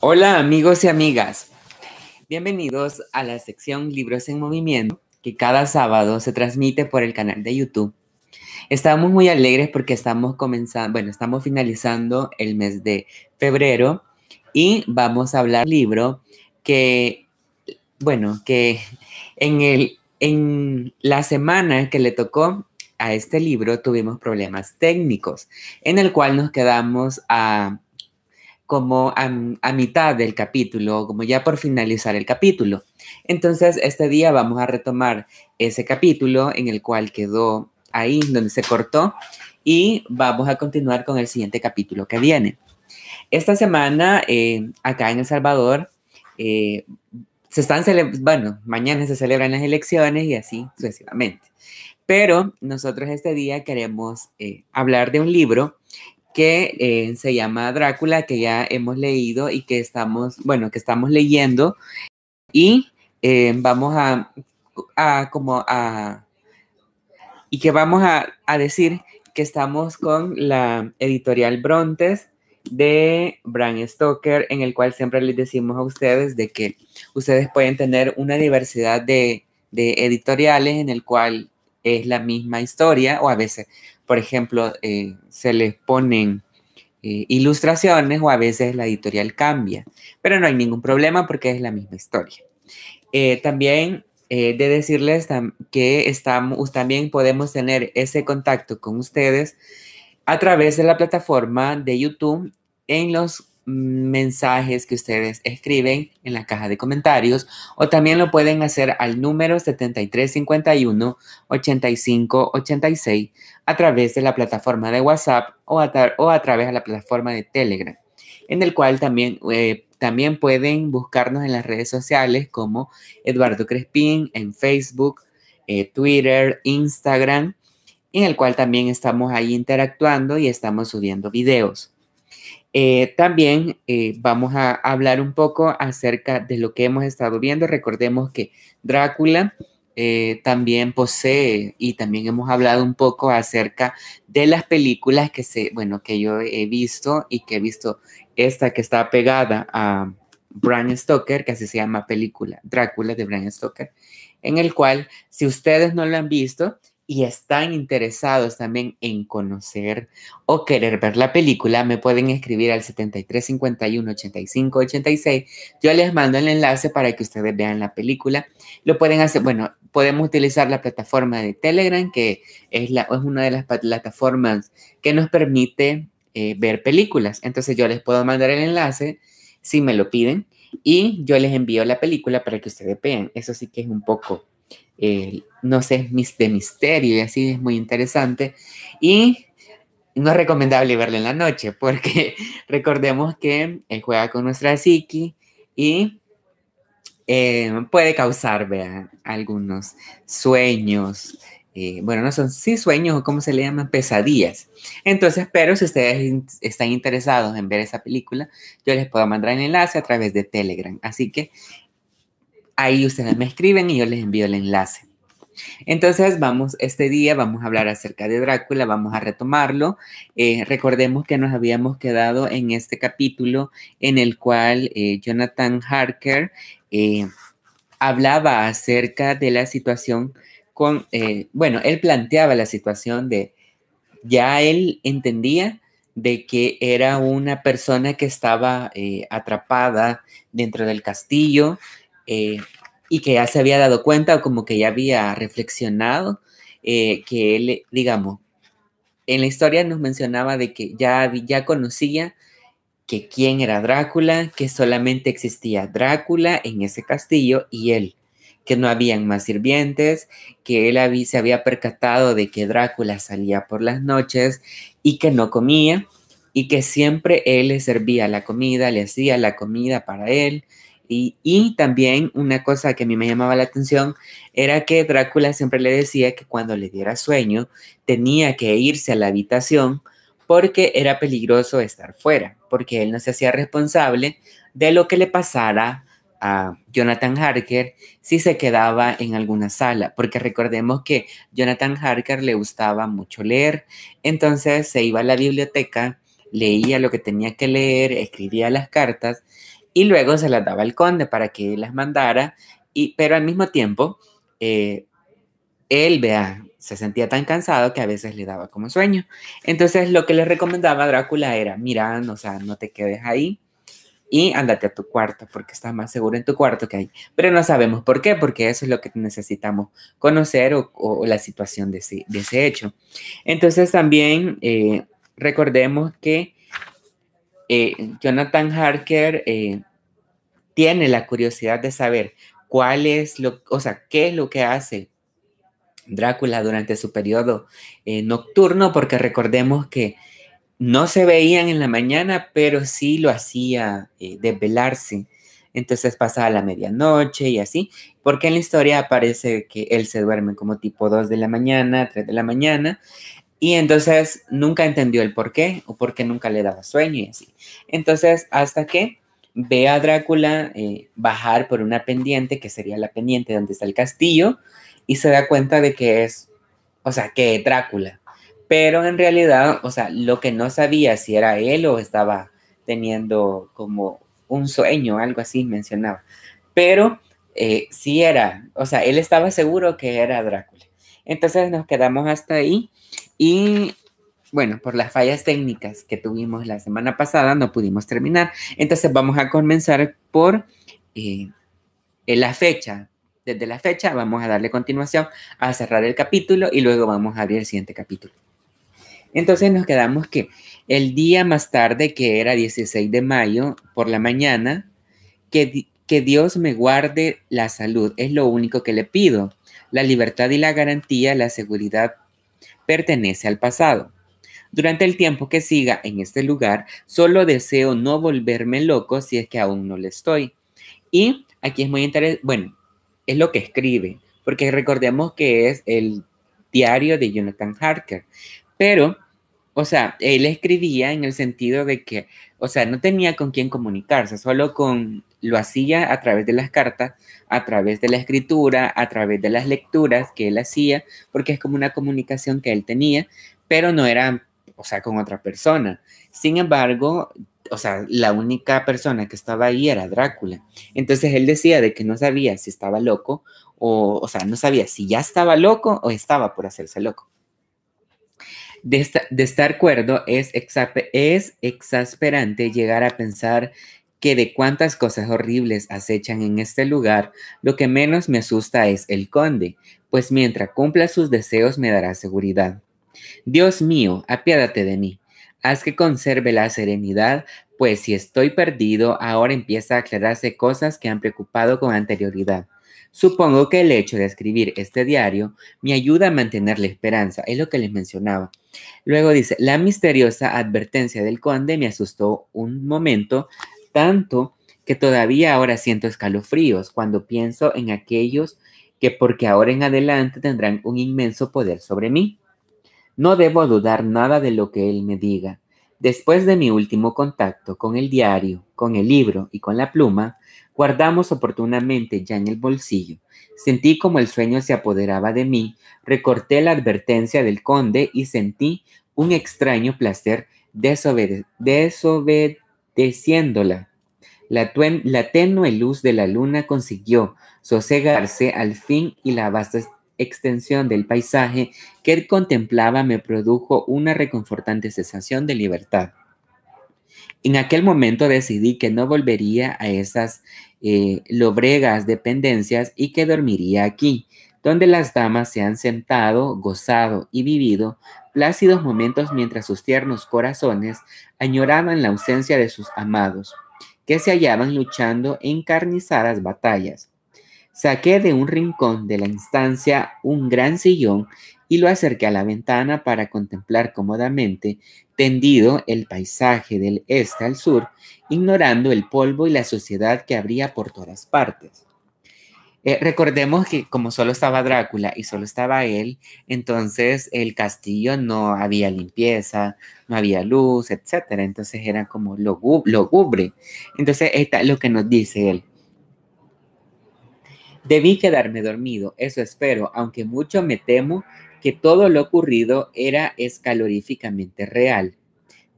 Hola amigos y amigas, bienvenidos a la sección Libros en Movimiento que cada sábado se transmite por el canal de YouTube. Estamos muy alegres porque estamos comenzando, bueno, estamos finalizando el mes de febrero y vamos a hablar libro que, bueno, que en, el, en la semana que le tocó a este libro tuvimos problemas técnicos, en el cual nos quedamos a como a, mitad del capítulo, como ya por finalizar el capítulo. Entonces, este día vamos a retomar ese capítulo en el cual quedó ahí, donde se cortó, y vamos a continuar con el siguiente capítulo que viene. Esta semana, eh, acá en El Salvador, eh, se están bueno, mañana se celebran las elecciones y así sucesivamente. Pero nosotros este día queremos eh, hablar de un libro que eh, se llama Drácula, que ya hemos leído y que estamos, bueno, que estamos leyendo. Y eh, vamos a, a, como a, y que vamos a, a decir que estamos con la editorial Brontes de Bram Stoker, en el cual siempre les decimos a ustedes de que ustedes pueden tener una diversidad de, de editoriales en el cual es la misma historia o a veces, por ejemplo, eh, se les ponen eh, ilustraciones o a veces la editorial cambia, pero no hay ningún problema porque es la misma historia. Eh, también de decirles que estamos, también podemos tener ese contacto con ustedes a través de la plataforma de YouTube en los mensajes que ustedes escriben en la caja de comentarios o también lo pueden hacer al número 7351 8586 a través de la plataforma de WhatsApp o a, través de la plataforma de Telegram, en el cual también, eh, también pueden buscarnos en las redes sociales como Eduardo Crespín en Facebook, eh, Twitter, Instagram, en el cual también estamos ahí interactuando y estamos subiendo videos. Eh, también eh, vamos a hablar un poco acerca de lo que hemos estado viendo. Recordemos que Drácula eh, también posee y también hemos hablado un poco acerca de las películas que se, bueno, que yo he visto y que he visto esta que está pegada a Bram Stoker, que así se llama película Drácula de Bram Stoker, en el cual si ustedes no lo han visto, y están interesados también en conocer o querer ver la película, me pueden escribir al 73 51 85 86. Yo les mando el enlace para que ustedes vean la película. Lo pueden hacer, bueno, podemos utilizar la plataforma de Telegram, que es, la, es una de las plataformas que nos permite eh, ver películas. Entonces yo les puedo mandar el enlace si me lo piden y yo les envío la película para que ustedes vean. Eso sí que es un poco no sé, de misterio y así es muy interesante. Y no es recomendable verlo en la noche porque recordemos que él juega con nuestra psiqui y eh, puede causar algunos sueños. Eh, bueno, no son sí sueños o como se le llaman, pesadillas. Entonces, pero si ustedes están interesados en ver esa película, yo les puedo mandar el enlace a través de Telegram. Así que ahí ustedes me escriben y yo les envío el enlace. Entonces, vamos, este día vamos a hablar acerca de Drácula, vamos a retomarlo. Eh, recordemos que nos habíamos quedado en este capítulo en el cual eh, Jonathan Harker eh, hablaba acerca de la situación con, bueno, él planteaba la situación de, ya él entendía de que era una persona que estaba atrapada dentro del castillo, eh, y que ya se había dado cuenta o como que ya había reflexionado eh, que él, digamos, en la historia nos mencionaba de que ya, ya conocía que quién era Drácula, que solamente existía Drácula en ese castillo y él, que no habían más sirvientes, que él había, se había percatado de que Drácula salía por las noches y que no comía y que siempre él le servía la comida, le hacía la comida para él, y, también una cosa que a mí me llamaba la atención era que Drácula siempre le decía que cuando le diera sueño tenía que irse a la habitación porque era peligroso estar fuera, porque él no se hacía responsable de lo que le pasara a Jonathan Harker si se quedaba en alguna sala, porque recordemos que Jonathan Harker le gustaba mucho leer, entonces se iba a la biblioteca, leía lo que tenía que leer, escribía las cartas y luego se las daba al conde para que las mandara, y, pero al mismo tiempo, eh, él, vea, se sentía tan cansado que a veces le daba como sueño. Entonces lo que le recomendaba a Drácula era, mira, o sea, no te quedes ahí y ándate a tu cuarto porque estás más seguro en tu cuarto que ahí. Pero no sabemos por qué, porque eso es lo que necesitamos conocer o, la situación de ese, de ese, hecho. Entonces también eh, recordemos que eh, Jonathan Harker tiene la curiosidad de saber cuál es lo, o sea, qué es lo que hace Drácula durante su periodo eh, nocturno, porque recordemos que no se veían en la mañana, pero sí lo hacía eh, desvelarse. Entonces pasaba la medianoche y así, porque en la historia aparece que él se duerme como tipo 2 de la mañana, 3 de la mañana, y entonces nunca entendió el por qué o por qué nunca le daba sueño y así. Entonces, hasta que ve a Drácula eh, bajar por una pendiente, que sería la pendiente donde está el castillo, y se da cuenta de que es, o sea, que es Drácula. Pero en realidad, o sea, lo que no sabía si era él o estaba teniendo como un sueño, algo así mencionaba. Pero eh, sí era, o sea, él estaba seguro que era Drácula. Entonces nos quedamos hasta ahí y bueno, por las fallas técnicas que tuvimos la semana pasada no pudimos terminar. Entonces vamos a comenzar por eh, la fecha desde la fecha, vamos a darle continuación a cerrar el capítulo y luego vamos a abrir el siguiente capítulo. Entonces nos quedamos que el día más tarde, que era 16 de mayo, por la mañana, que, que Dios me guarde la salud, es lo único que le pido. La libertad y la garantía, la seguridad pertenece al pasado. Durante el tiempo que siga en este lugar, solo deseo no volverme loco si es que aún no le estoy. Y aquí es muy interesante, bueno, es lo que escribe, porque recordemos que es el diario de Jonathan Harker, pero, o sea, él escribía en el sentido de que, o sea, no tenía con quién comunicarse, solo con, lo hacía a través de las cartas, a través de la escritura, a través de las lecturas que él hacía, porque es como una comunicación que él tenía, pero no era, o sea, con otra persona. Sin embargo, o sea, la única persona que estaba ahí era Drácula. Entonces él decía de que no sabía si estaba loco o, o sea, no sabía si ya estaba loco o estaba por hacerse loco. De, estar cuerdo es, es exasperante llegar a pensar que de cuántas cosas horribles acechan en este lugar, lo que menos me asusta es el conde, pues mientras cumpla sus deseos me dará seguridad. Dios mío, apiádate de mí. Haz que conserve la serenidad, pues si estoy perdido, ahora empieza a aclararse cosas que han preocupado con anterioridad. Supongo que el hecho de escribir este diario me ayuda a mantener la esperanza, es lo que les mencionaba. Luego dice, la misteriosa advertencia del conde me asustó un momento, tanto que todavía ahora siento escalofríos cuando pienso en aquellos que porque ahora en adelante tendrán un inmenso poder sobre mí. No debo dudar nada de lo que él me diga. Después de mi último contacto con el diario, con el libro y con la pluma, guardamos oportunamente ya en el bolsillo. Sentí como el sueño se apoderaba de mí, recorté la advertencia del conde y sentí un extraño placer desobedeciéndola. La, la tenue luz de la luna consiguió sosegarse al fin y la vasta extensión del paisaje que contemplaba me produjo una reconfortante sensación de libertad. En aquel momento decidí que no volvería a esas eh, lobregas dependencias y que dormiría aquí, donde las damas se han sentado, gozado y vivido plácidos momentos mientras sus tiernos corazones añoraban la ausencia de sus amados, que se hallaban luchando encarnizadas batallas. Saqué de un rincón de la instancia un gran sillón y lo acerqué a la ventana para contemplar cómodamente tendido el paisaje del este al sur, ignorando el polvo y la suciedad que habría por todas partes. Eh, recordemos que como solo estaba Drácula y solo estaba él, entonces el castillo no había limpieza, no había luz, etc. Entonces era como lo lúgubre. Entonces, está lo que nos dice él. Debí quedarme dormido, eso espero, aunque mucho me temo que todo lo ocurrido era escaloríficamente real,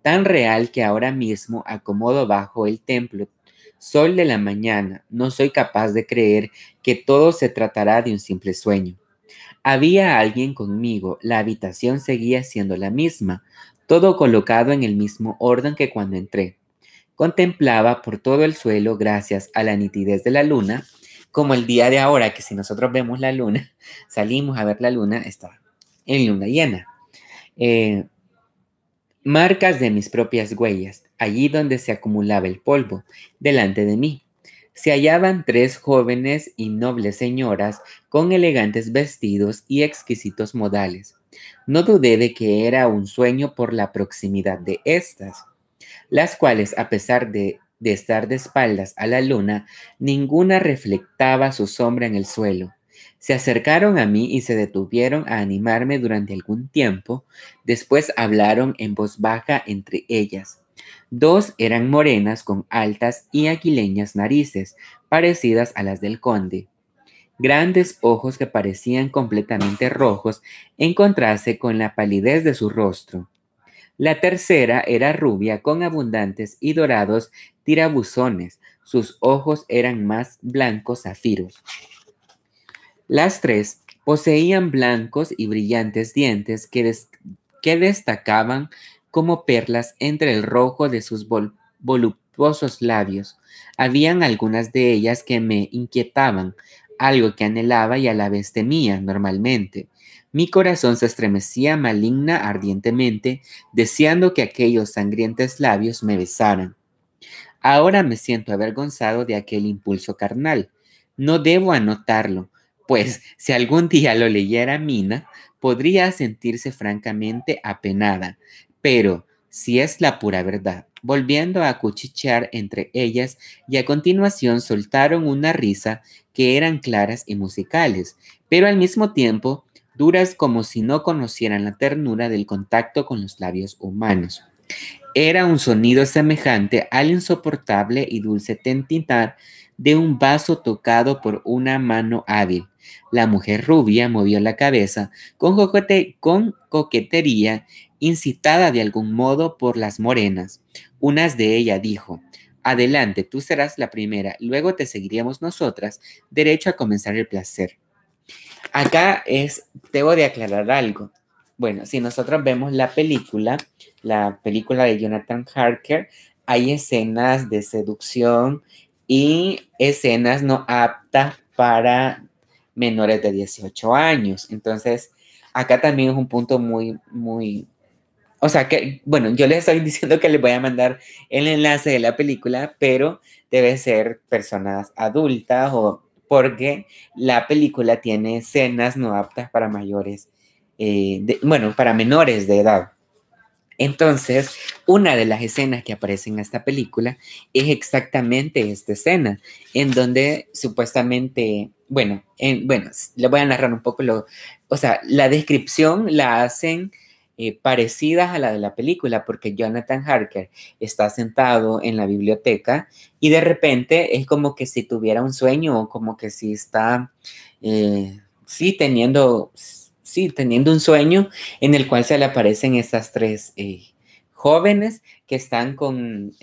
tan real que ahora mismo acomodo bajo el templo Sol de la mañana, no soy capaz de creer que todo se tratará de un simple sueño. Había alguien conmigo, la habitación seguía siendo la misma, todo colocado en el mismo orden que cuando entré. Contemplaba por todo el suelo, gracias a la nitidez de la luna, como el día de ahora, que si nosotros vemos la luna, salimos a ver la luna, está en luna llena. Eh, marcas de mis propias huellas, allí donde se acumulaba el polvo, delante de mí. Se hallaban tres jóvenes y nobles señoras con elegantes vestidos y exquisitos modales. No dudé de que era un sueño por la proximidad de estas, las cuales, a pesar de de estar de espaldas a la luna, ninguna reflectaba su sombra en el suelo. Se acercaron a mí y se detuvieron a animarme durante algún tiempo. Después hablaron en voz baja entre ellas. Dos eran morenas con altas y aquileñas narices, parecidas a las del conde. Grandes ojos que parecían completamente rojos en contraste con la palidez de su rostro. La tercera era rubia con abundantes y dorados tirabuzones. Sus ojos eran más blancos zafiros. Las tres poseían blancos y brillantes dientes que, que destacaban como perlas entre el rojo de sus voluptuosos labios. Habían algunas de ellas que me inquietaban, algo que anhelaba y a la vez temía normalmente. Mi corazón se estremecía maligna ardientemente, deseando que aquellos sangrientes labios me besaran. Ahora me siento avergonzado de aquel impulso carnal. No debo anotarlo, pues si algún día lo leyera Mina, podría sentirse francamente apenada. Pero si es la pura verdad, volviendo a cuchichear entre ellas y a continuación soltaron una risa que eran claras y musicales, pero al mismo tiempo duras como si no conocieran la ternura del contacto con los labios humanos. Era un sonido semejante al insoportable y dulce tentitar de un vaso tocado por una mano hábil. La mujer rubia movió la cabeza con, con coquetería, incitada de algún modo por las morenas. Unas de ellas dijo, Adelante, tú serás la primera, luego te seguiremos nosotras, derecho a comenzar el placer. Acá es, debo de aclarar algo. Bueno, si nosotros vemos la película, la película de Jonathan Harker, hay escenas de seducción y escenas no aptas para menores de 18 años. Entonces, acá también es un punto muy, muy, o sea que, bueno, yo les estoy diciendo que les voy a mandar el enlace de la película, pero debe ser personas adultas o porque la película tiene escenas no aptas para mayores, eh, bueno, para menores de edad. Entonces, una de las escenas que aparece en esta película es exactamente esta escena, en donde supuestamente, bueno, en, bueno, le voy a narrar un poco lo, o sea, la descripción la hacen eh, parecidas a la de la película, porque Jonathan Harker está sentado en la biblioteca y de repente es como que si tuviera un sueño o como que si está, eh, sí, teniendo, sí, teniendo un sueño en el cual se le aparecen estas tres eh, jóvenes que están con,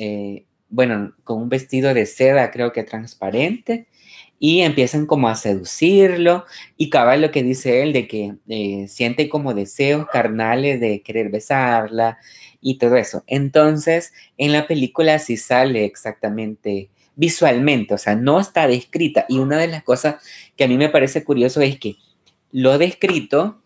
bueno, con un vestido de seda, creo que transparente, y empiezan como a seducirlo y cabal lo que dice él de que eh, siente como deseos carnales de querer besarla y todo eso. Entonces, en la película sí sale exactamente visualmente, o sea, no está descrita. Y una de las cosas que a mí me parece curioso es que lo descrito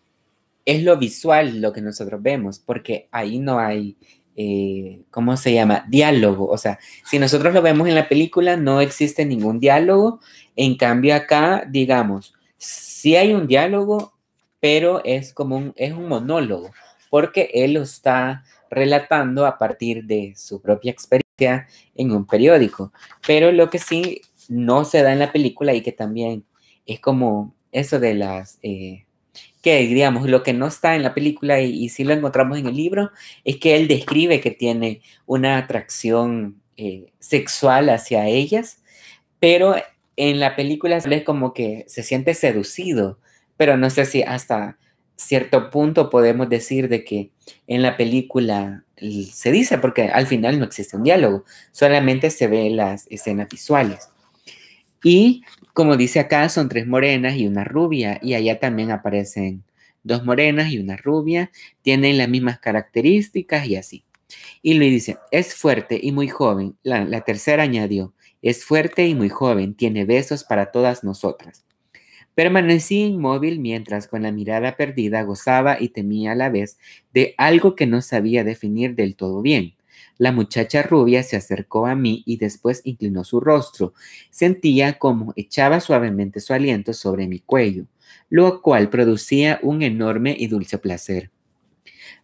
es lo visual, lo que nosotros vemos, porque ahí no hay eh, ¿cómo se llama? Diálogo. O sea, si nosotros lo vemos en la película, no existe ningún diálogo. En cambio, acá, digamos, sí hay un diálogo, pero es como un, es un monólogo, porque él lo está relatando a partir de su propia experiencia en un periódico. Pero lo que sí no se da en la película y que también es como eso de las... Eh, que, digamos, lo que no está en la película y, si lo encontramos en el libro, es que él describe que tiene una atracción eh, sexual hacia ellas, pero en la película es como que se siente seducido, pero no sé si hasta cierto punto podemos decir de que en la película se dice, porque al final no existe un diálogo, solamente se ve las escenas visuales. Y como dice acá, son tres morenas y una rubia, y allá también aparecen dos morenas y una rubia, tienen las mismas características y así. Y le dice, es fuerte y muy joven. La tercera añadió, es fuerte y muy joven, tiene besos para todas nosotras. Permanecí inmóvil mientras con la mirada perdida gozaba y temía a la vez de algo que no sabía definir del todo bien. La muchacha rubia se acercó a mí y después inclinó su rostro. Sentía como echaba suavemente su aliento sobre mi cuello, lo cual producía un enorme y dulce placer.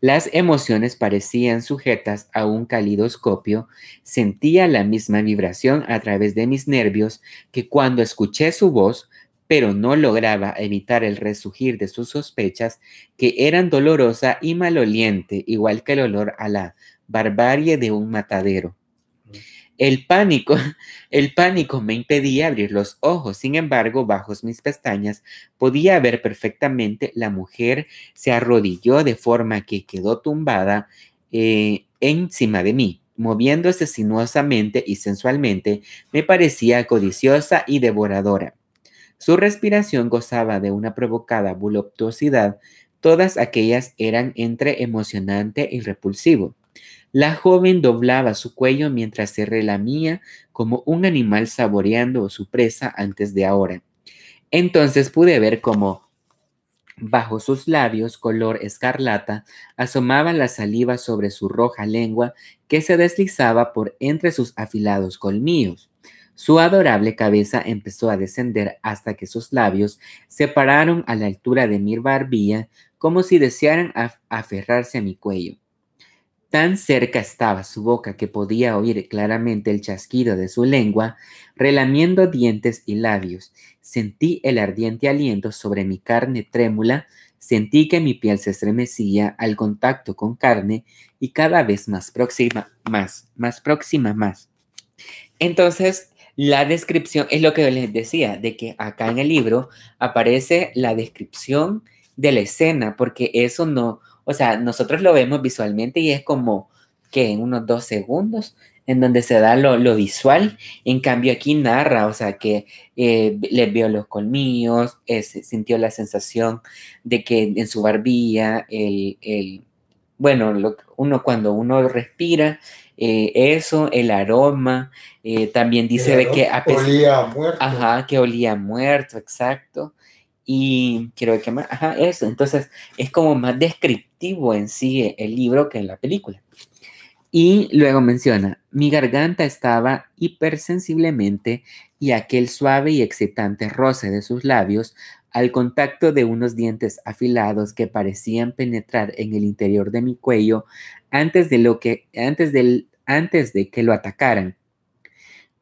Las emociones parecían sujetas a un calidoscopio. Sentía la misma vibración a través de mis nervios que cuando escuché su voz pero no lograba evitar el resurgir de sus sospechas que eran dolorosa y maloliente, igual que el olor a la barbarie de un matadero. El pánico, el pánico me impedía abrir los ojos. Sin embargo, bajo mis pestañas podía ver perfectamente la mujer se arrodilló de forma que quedó tumbada eh, encima de mí, moviéndose sinuosamente y sensualmente. Me parecía codiciosa y devoradora. Su respiración gozaba de una provocada voluptuosidad. Todas aquellas eran entre emocionante y repulsivo. La joven doblaba su cuello mientras se relamía como un animal saboreando su presa antes de ahora. Entonces pude ver cómo bajo sus labios color escarlata asomaba la saliva sobre su roja lengua que se deslizaba por entre sus afilados colmillos. Su adorable cabeza empezó a descender hasta que sus labios se pararon a la altura de mi barbilla como si desearan aferrarse a mi cuello. Tan cerca estaba su boca que podía oír claramente el chasquido de su lengua, relamiendo dientes y labios. Sentí el ardiente aliento sobre mi carne trémula, sentí que mi piel se estremecía al contacto con carne y cada vez más próxima, más, más próxima, más. Entonces, la descripción es lo que les decía, de que acá en el libro aparece la descripción de la escena, porque eso no, o sea, nosotros lo vemos visualmente y es como que en unos dos segundos en donde se da lo, visual, en cambio aquí narra, o sea, que eh, le vio los colmillos, sintió la sensación de que en su barbilla, el, el bueno, uno cuando uno respira, eh, eso, el aroma, eh, también dice de que... olía muerto. Ajá, que olía muerto, exacto. Y quiero ver qué más, ajá, eso. Entonces es como más descriptivo en sí el libro que en la película. Y luego menciona, mi garganta estaba hipersensiblemente y aquel suave y excitante roce de sus labios al contacto de unos dientes afilados que parecían penetrar en el interior de mi cuello antes de lo que antes del antes de que lo atacaran.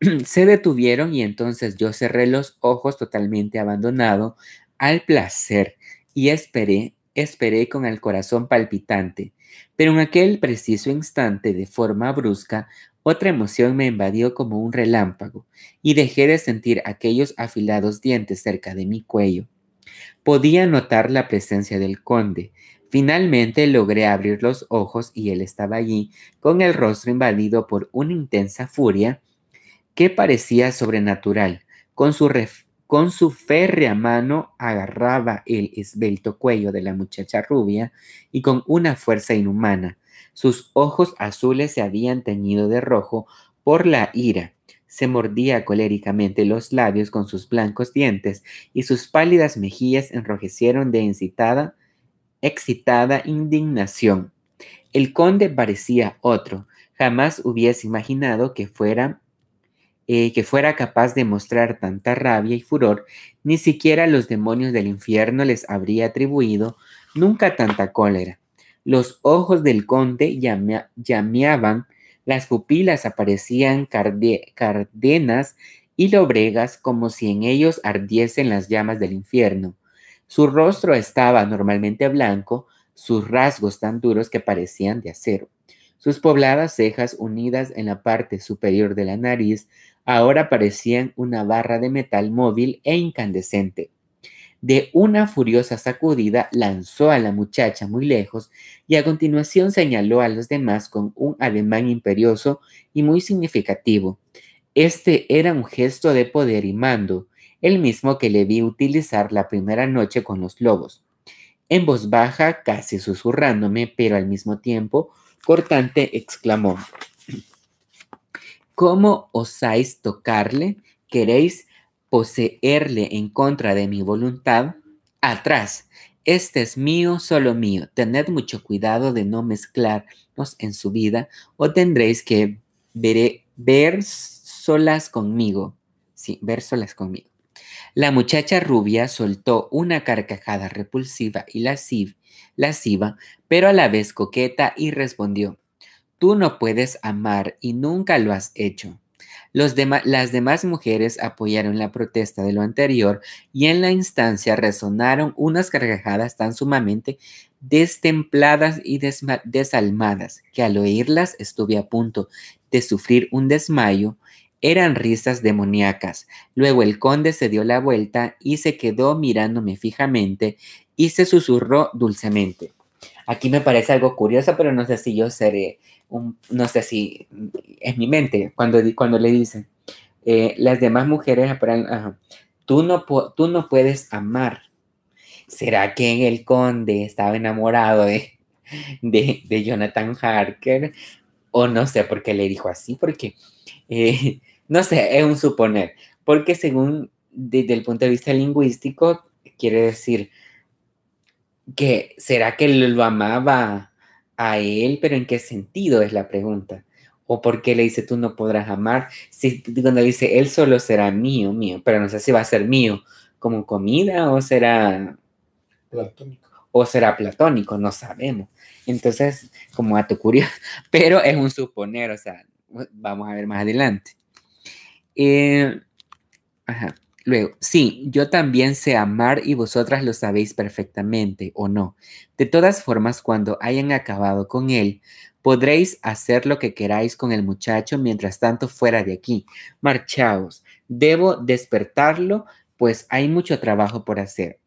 Se detuvieron y entonces yo cerré los ojos totalmente abandonado al placer y esperé, esperé con el corazón palpitante. Pero en aquel preciso instante, de forma brusca, otra emoción me invadió como un relámpago y dejé de sentir aquellos afilados dientes cerca de mi cuello. Podía notar la presencia del conde. Finalmente logré abrir los ojos y él estaba allí, con el rostro invadido por una intensa furia que parecía sobrenatural. Con su, con su férrea mano agarraba el esbelto cuello de la muchacha rubia y con una fuerza inhumana. Sus ojos azules se habían teñido de rojo por la ira se mordía coléricamente los labios con sus blancos dientes y sus pálidas mejillas enrojecieron de incitada, excitada indignación. El conde parecía otro. Jamás hubiese imaginado que fuera eh, que fuera capaz de mostrar tanta rabia y furor, ni siquiera los demonios del infierno les habría atribuido nunca tanta cólera. Los ojos del conde llameaban las pupilas aparecían cardenas y lobregas como si en ellos ardiesen las llamas del infierno. Su rostro estaba normalmente blanco, sus rasgos tan duros que parecían de acero. Sus pobladas cejas unidas en la parte superior de la nariz ahora parecían una barra de metal móvil e incandescente. De una furiosa sacudida lanzó a la muchacha muy lejos y a continuación señaló a los demás con un ademán imperioso y muy significativo. Este era un gesto de poder y mando, el mismo que le vi utilizar la primera noche con los lobos. En voz baja, casi susurrándome, pero al mismo tiempo cortante, exclamó, ¿Cómo osáis tocarle? ¿Queréis poseerle en contra de mi voluntad? Atrás, este es mío, solo mío. Tened mucho cuidado de no mezclarnos en su vida o tendréis que ver solas conmigo. Sí, ver solas conmigo. La muchacha rubia soltó una carcajada repulsiva y lasciva, pero a la vez coqueta y respondió, Tú no puedes amar y nunca lo has hecho. las demás mujeres apoyaron la protesta de lo anterior y en la instancia resonaron unas carcajadas tan sumamente destempladas y desalmadas que al oírlas estuve a punto de sufrir un desmayo. Eran risas demoníacas. Luego el conde se dio la vuelta y se quedó mirándome fijamente y se susurró dulcemente. Aquí me parece algo curioso, pero no sé si yo seré no sé si es mi mente, cuando, cuando le dicen, eh, las demás mujeres, tú, no, tú no puedes amar. ¿Será que el conde estaba enamorado de, de, Jonathan Harker? O no sé por qué le dijo así, porque, eh, no sé, es un suponer, porque según desde el punto de vista lingüístico, quiere decir que será que lo amaba a él, pero ¿en qué sentido es la pregunta? ¿O por qué le dice tú no podrás amar? Si cuando dice él solo será mío, mío, pero no sé si va a ser mío como comida o será platónico. O será platónico, no sabemos. Entonces, como a tu curioso, pero es un suponer, o sea, vamos a ver más adelante. Eh, ajá. Luego, sí, yo también sé amar y vosotras lo sabéis perfectamente, ¿o no? De todas formas, cuando hayan acabado con él, podréis hacer lo que queráis con el muchacho mientras tanto fuera de aquí. Marchaos. Debo despertarlo, pues hay mucho trabajo por hacer.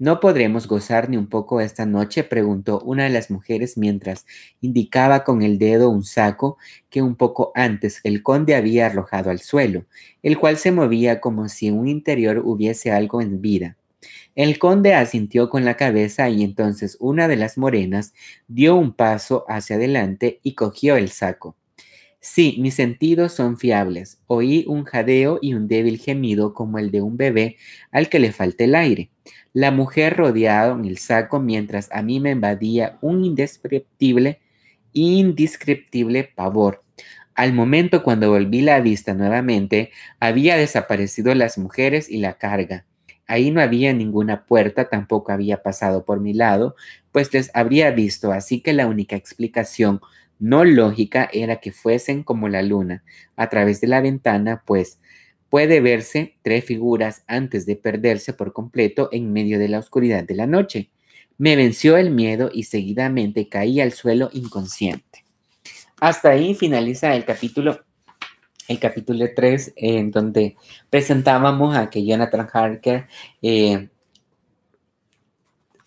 ¿No podremos gozar ni un poco esta noche? preguntó una de las mujeres mientras indicaba con el dedo un saco que un poco antes el conde había arrojado al suelo, el cual se movía como si en un interior hubiese algo en vida. El conde asintió con la cabeza y entonces una de las morenas dio un paso hacia adelante y cogió el saco. Sí, mis sentidos son fiables. Oí un jadeo y un débil gemido como el de un bebé al que le falta el aire. La mujer rodeado en el saco mientras a mí me invadía un indescriptible, indescriptible pavor. Al momento cuando volví la vista nuevamente, había desaparecido las mujeres y la carga. Ahí no había ninguna puerta, tampoco había pasado por mi lado, pues les habría visto, así que la única explicación no lógica era que fuesen como la luna, a través de la ventana, pues puede verse tres figuras antes de perderse por completo en medio de la oscuridad de la noche. Me venció el miedo y seguidamente caí al suelo inconsciente. Hasta ahí finaliza el capítulo, el capítulo 3, en donde presentábamos a que Jonathan Harker eh,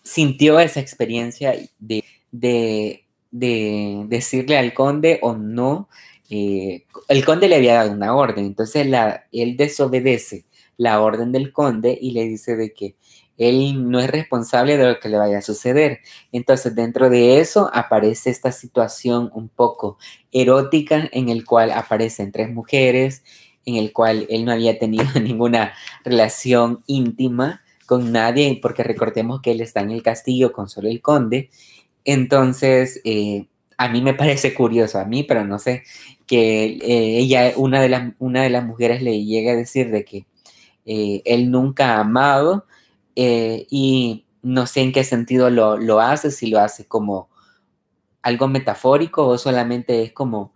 sintió esa experiencia de, de, de decirle al conde o no eh, el conde le había dado una orden, entonces él desobedece la orden del conde y le dice de que él no es responsable de lo que le vaya a suceder. Entonces, dentro de eso aparece esta situación un poco erótica en el cual aparecen tres mujeres, en el cual él no había tenido ninguna relación íntima con nadie, porque recordemos que él está en el castillo con solo el conde. Entonces, eh, a mí me parece curioso, a mí, pero no sé, que eh, ella, una de, las, una de las mujeres le llega a decir de que eh, él nunca ha amado eh, y no sé en qué sentido lo, hace, si lo hace como algo metafórico o solamente es como,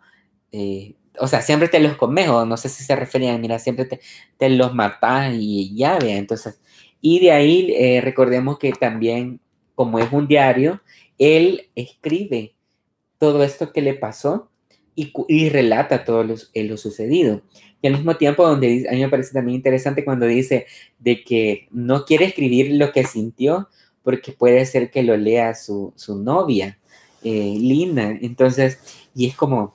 o sea, siempre te los comes o no sé si se refería, mira, siempre te, te los matas y ya, vea, entonces, y de ahí recordemos que también, como es un diario, él escribe todo esto que le pasó y, relata todo lo, lo, sucedido. Y al mismo tiempo, donde a mí me parece también interesante cuando dice de que no quiere escribir lo que sintió porque puede ser que lo lea su, su novia, eh, Lina. Entonces, y es como,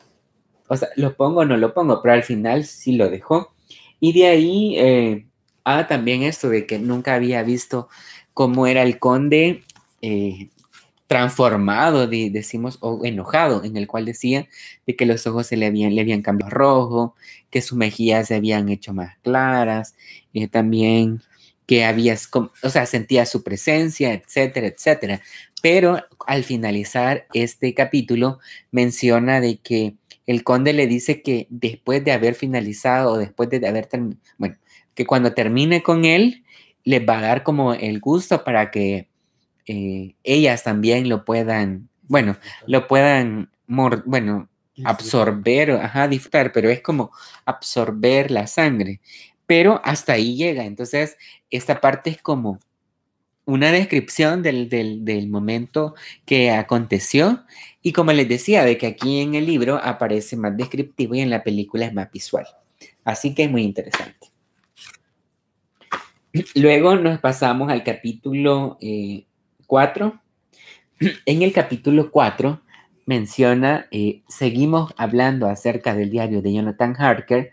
o sea, lo pongo o no lo pongo, pero al final sí lo dejó. Y de ahí, eh, ah, también esto de que nunca había visto cómo era el conde eh, transformado, decimos, o enojado, en el cual decía de que los ojos se le habían, le habían cambiado rojo, que sus mejillas se habían hecho más claras, y también que había, o sea, sentía su presencia, etcétera, etcétera. Pero al finalizar este capítulo menciona de que el conde le dice que después de haber finalizado o después de haber terminado, bueno, que cuando termine con él, les va a dar como el gusto para que eh, ellas también lo puedan, bueno, lo puedan, bueno, absorber, ajá, disfrutar, pero es como absorber la sangre. Pero hasta ahí llega. Entonces, esta parte es como una descripción del, del, momento que aconteció. Y como les decía, de que aquí en el libro aparece más descriptivo y en la película es más visual. Así que es muy interesante. Luego nos pasamos al capítulo eh, 4. En el capítulo 4 menciona, eh, seguimos hablando acerca del diario de Jonathan Harker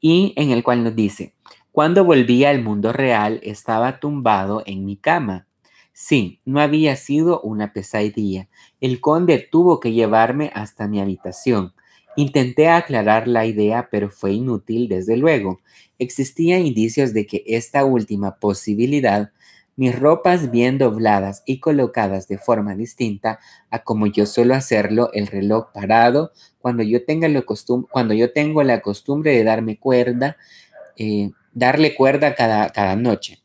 y en el cual nos dice, cuando volví al mundo real estaba tumbado en mi cama. Sí, no había sido una pesadilla. El conde tuvo que llevarme hasta mi habitación. Intenté aclarar la idea, pero fue inútil, desde luego. Existían indicios de que esta última posibilidad mis ropas bien dobladas y colocadas de forma distinta a como yo suelo hacerlo, el reloj parado, cuando yo, tengo la costumbre de darme cuerda, eh, darle cuerda cada, cada noche.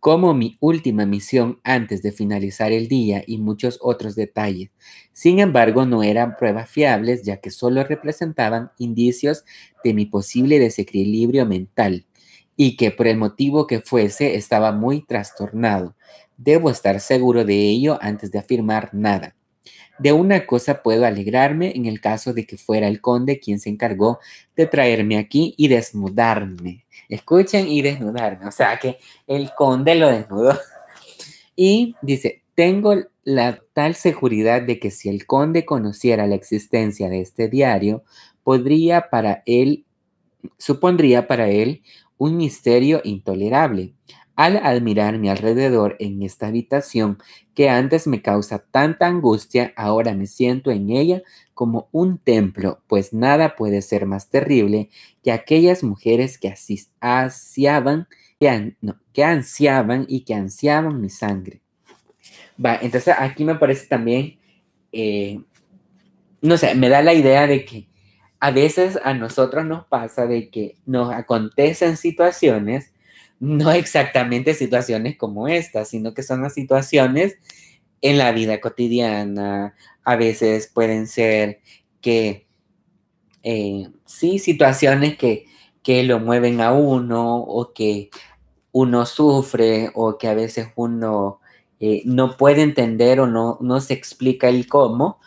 Como mi última misión antes de finalizar el día y muchos otros detalles. Sin embargo, no eran pruebas fiables ya que solo representaban indicios de mi posible desequilibrio mental y que por el motivo que fuese estaba muy trastornado. Debo estar seguro de ello antes de afirmar nada. De una cosa puedo alegrarme en el caso de que fuera el conde quien se encargó de traerme aquí y desnudarme. Escuchen y desnudarme. O sea que el conde lo desnudó. Y dice, tengo la tal seguridad de que si el conde conociera la existencia de este diario, podría para él, supondría para él un misterio intolerable. Al admirar mi alrededor en esta habitación que antes me causa tanta angustia, ahora me siento en ella como un templo, pues nada puede ser más terrible que aquellas mujeres que así ansiaban, que, que ansiaban y que ansiaban mi sangre. Va, entonces aquí me parece también, eh, no sé, me da la idea de que a veces a nosotros nos pasa de que nos acontecen situaciones, no exactamente situaciones como esta, sino que son las situaciones en la vida cotidiana. A veces pueden ser que, eh, sí, situaciones que, que lo mueven a uno o que uno sufre o que a veces uno eh, no puede entender o no, no se explica el cómo,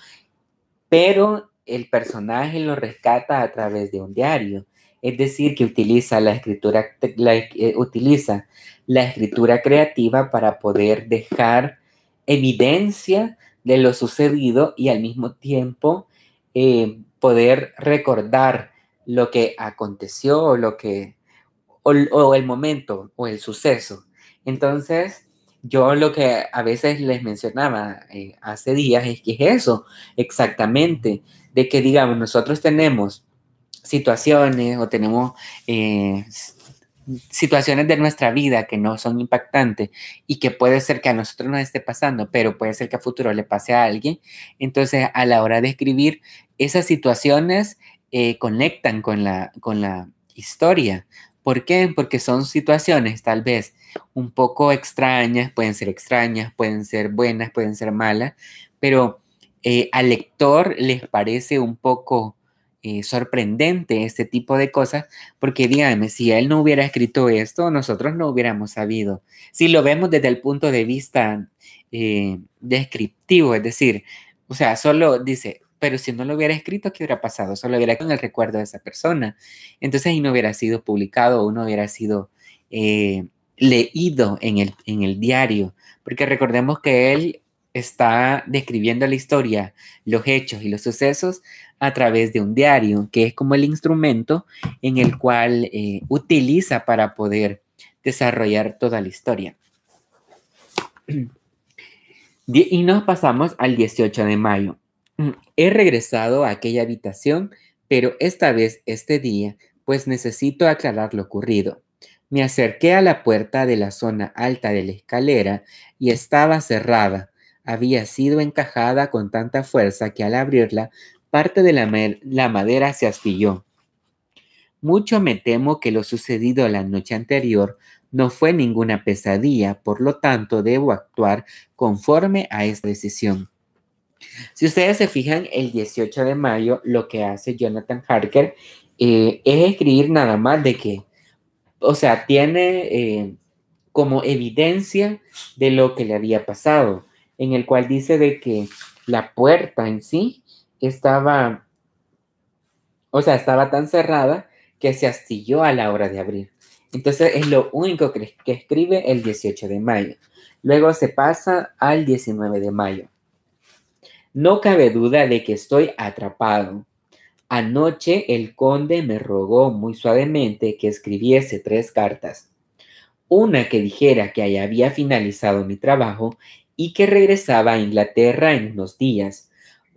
pero el personaje lo rescata a través de un diario. Es decir, que utiliza la escritura, eh, utiliza la escritura creativa para poder dejar evidencia de lo sucedido y al mismo tiempo eh, poder recordar lo que aconteció o lo que o, el momento o el suceso. Entonces, yo lo que a veces les mencionaba eh, hace días es que es eso, exactamente de que, digamos, nosotros tenemos situaciones o tenemos eh, situaciones de nuestra vida que no son impactantes y que puede ser que a nosotros nos esté pasando, pero puede ser que a futuro le pase a alguien. Entonces, a la hora de escribir, esas situaciones eh, conectan con la, con la historia. ¿Por qué? Porque son situaciones tal vez un poco extrañas, pueden ser extrañas, pueden ser buenas, pueden ser malas, pero eh, al lector les parece un poco eh, sorprendente este tipo de cosas, porque díganme, si él no hubiera escrito esto, nosotros no hubiéramos sabido. Si lo vemos desde el punto de vista eh, descriptivo, es decir, o sea, solo dice, pero si no lo hubiera escrito, ¿qué hubiera pasado? Solo hubiera con el recuerdo de esa persona. Entonces ahí no hubiera sido publicado o no hubiera sido leído en el, en el diario, porque recordemos que él está describiendo la historia, los hechos y los sucesos a través de un diario, que es como el instrumento en el cual eh, utiliza para poder desarrollar toda la historia. Y nos pasamos al 18 de mayo. He regresado a aquella habitación, pero esta vez, este día, pues necesito aclarar lo ocurrido. Me acerqué a la puerta de la zona alta de la escalera y estaba cerrada. Había sido encajada con tanta fuerza que al abrirla, parte de la, madera se astilló. Mucho me temo que lo sucedido la noche anterior no fue ninguna pesadilla, por lo tanto debo actuar conforme a esta decisión. Si ustedes se fijan, el 18 de mayo lo que hace Jonathan Harker eh, es escribir nada más de que, o sea, tiene eh, como evidencia de lo que le había pasado, en el cual dice de que la puerta en sí estaba, o sea, estaba tan cerrada que se astilló a la hora de abrir. Entonces es lo único que, escribe el 18 de mayo. Luego se pasa al 19 de mayo. No cabe duda de que estoy atrapado. Anoche el conde me rogó muy suavemente que escribiese tres cartas. Una que dijera que ya había finalizado mi trabajo y que regresaba a Inglaterra en unos días.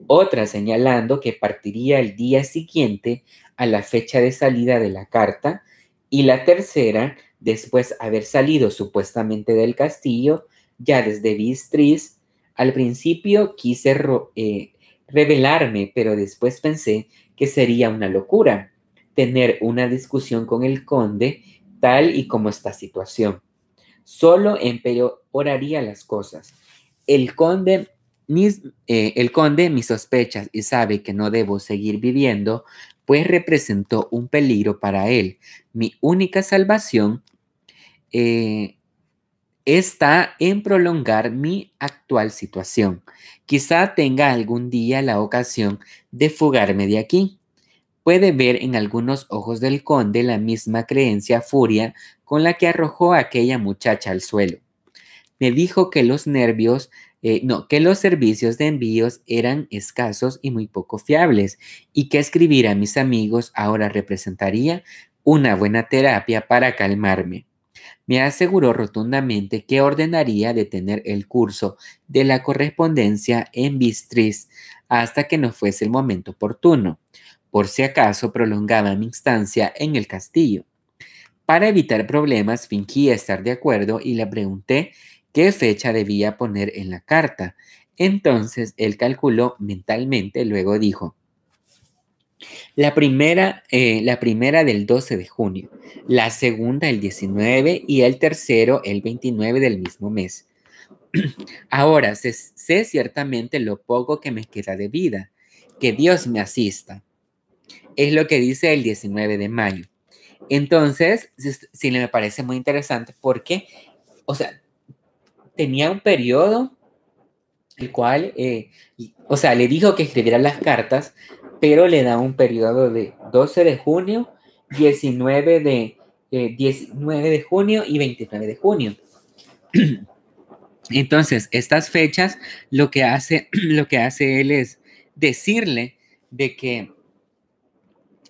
Otra señalando que partiría el día siguiente a la fecha de salida de la carta y la tercera, después haber salido supuestamente del castillo, ya desde Bistris, al principio quise eh, revelarme, pero después pensé que sería una locura tener una discusión con el conde tal y como esta situación. Solo empeoraría las cosas. El conde, mis, eh, el conde mis sospechas y sabe que no debo seguir viviendo pues representó un peligro para él. Mi única salvación eh, está en prolongar mi actual situación. Quizá tenga algún día la ocasión de fugarme de aquí. Puede ver en algunos ojos del conde la misma creencia furia con la que arrojó a aquella muchacha al suelo. Me dijo que los nervios eh, no, que los servicios de envíos eran escasos y muy poco fiables y que escribir a mis amigos ahora representaría una buena terapia para calmarme. Me aseguró rotundamente que ordenaría detener el curso de la correspondencia en Bistris hasta que no fuese el momento oportuno, por si acaso prolongaba mi instancia en el castillo. Para evitar problemas, fingí estar de acuerdo y le pregunté qué fecha debía poner en la carta. Entonces él calculó mentalmente, luego dijo, la primera, eh, la primera del 12 de junio, la segunda el 19 y el tercero el 29 del mismo mes. Ahora sé, ciertamente lo poco que me queda de vida. Que Dios me asista. Es lo que dice el 19 de mayo. Entonces, sí me parece muy interesante porque, o sea, tenía un periodo el cual, eh, o sea, le dijo que escribiera las cartas, pero le da un periodo de 12 de junio, 19 de, 19 eh, de junio y 29 de junio. Entonces, estas fechas, lo que hace, lo que hace él es decirle de que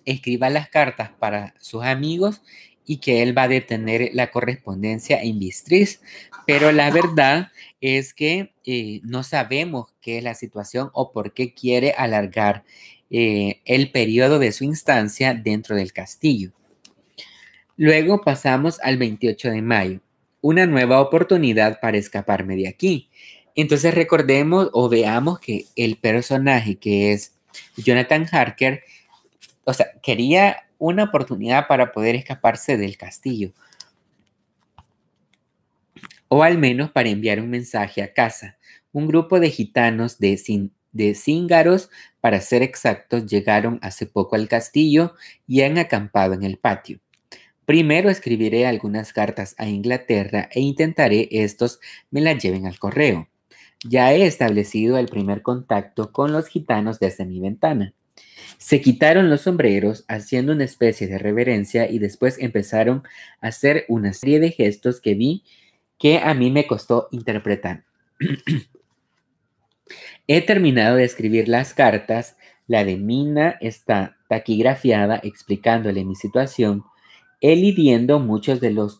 escriba las cartas para sus amigos y que él va a detener la correspondencia en Bistris, pero la verdad es que eh, no sabemos qué es la situación o por qué quiere alargar eh, el periodo de su instancia dentro del castillo. Luego pasamos al 28 de mayo, una nueva oportunidad para escaparme de aquí. Entonces recordemos o veamos que el personaje que es Jonathan Harker, o sea, quería una oportunidad para poder escaparse del castillo. O al menos para enviar un mensaje a casa. Un grupo de gitanos de, de cíngaros, para ser exactos, llegaron hace poco al castillo y han acampado en el patio. Primero escribiré algunas cartas a Inglaterra e intentaré estos me las lleven al correo. Ya he establecido el primer contacto con los gitanos desde mi ventana. Se quitaron los sombreros haciendo una especie de reverencia y después empezaron a hacer una serie de gestos que vi que a mí me costó interpretar. He terminado de escribir las cartas. La de Mina está taquigrafiada explicándole mi situación, elidiendo muchos de los,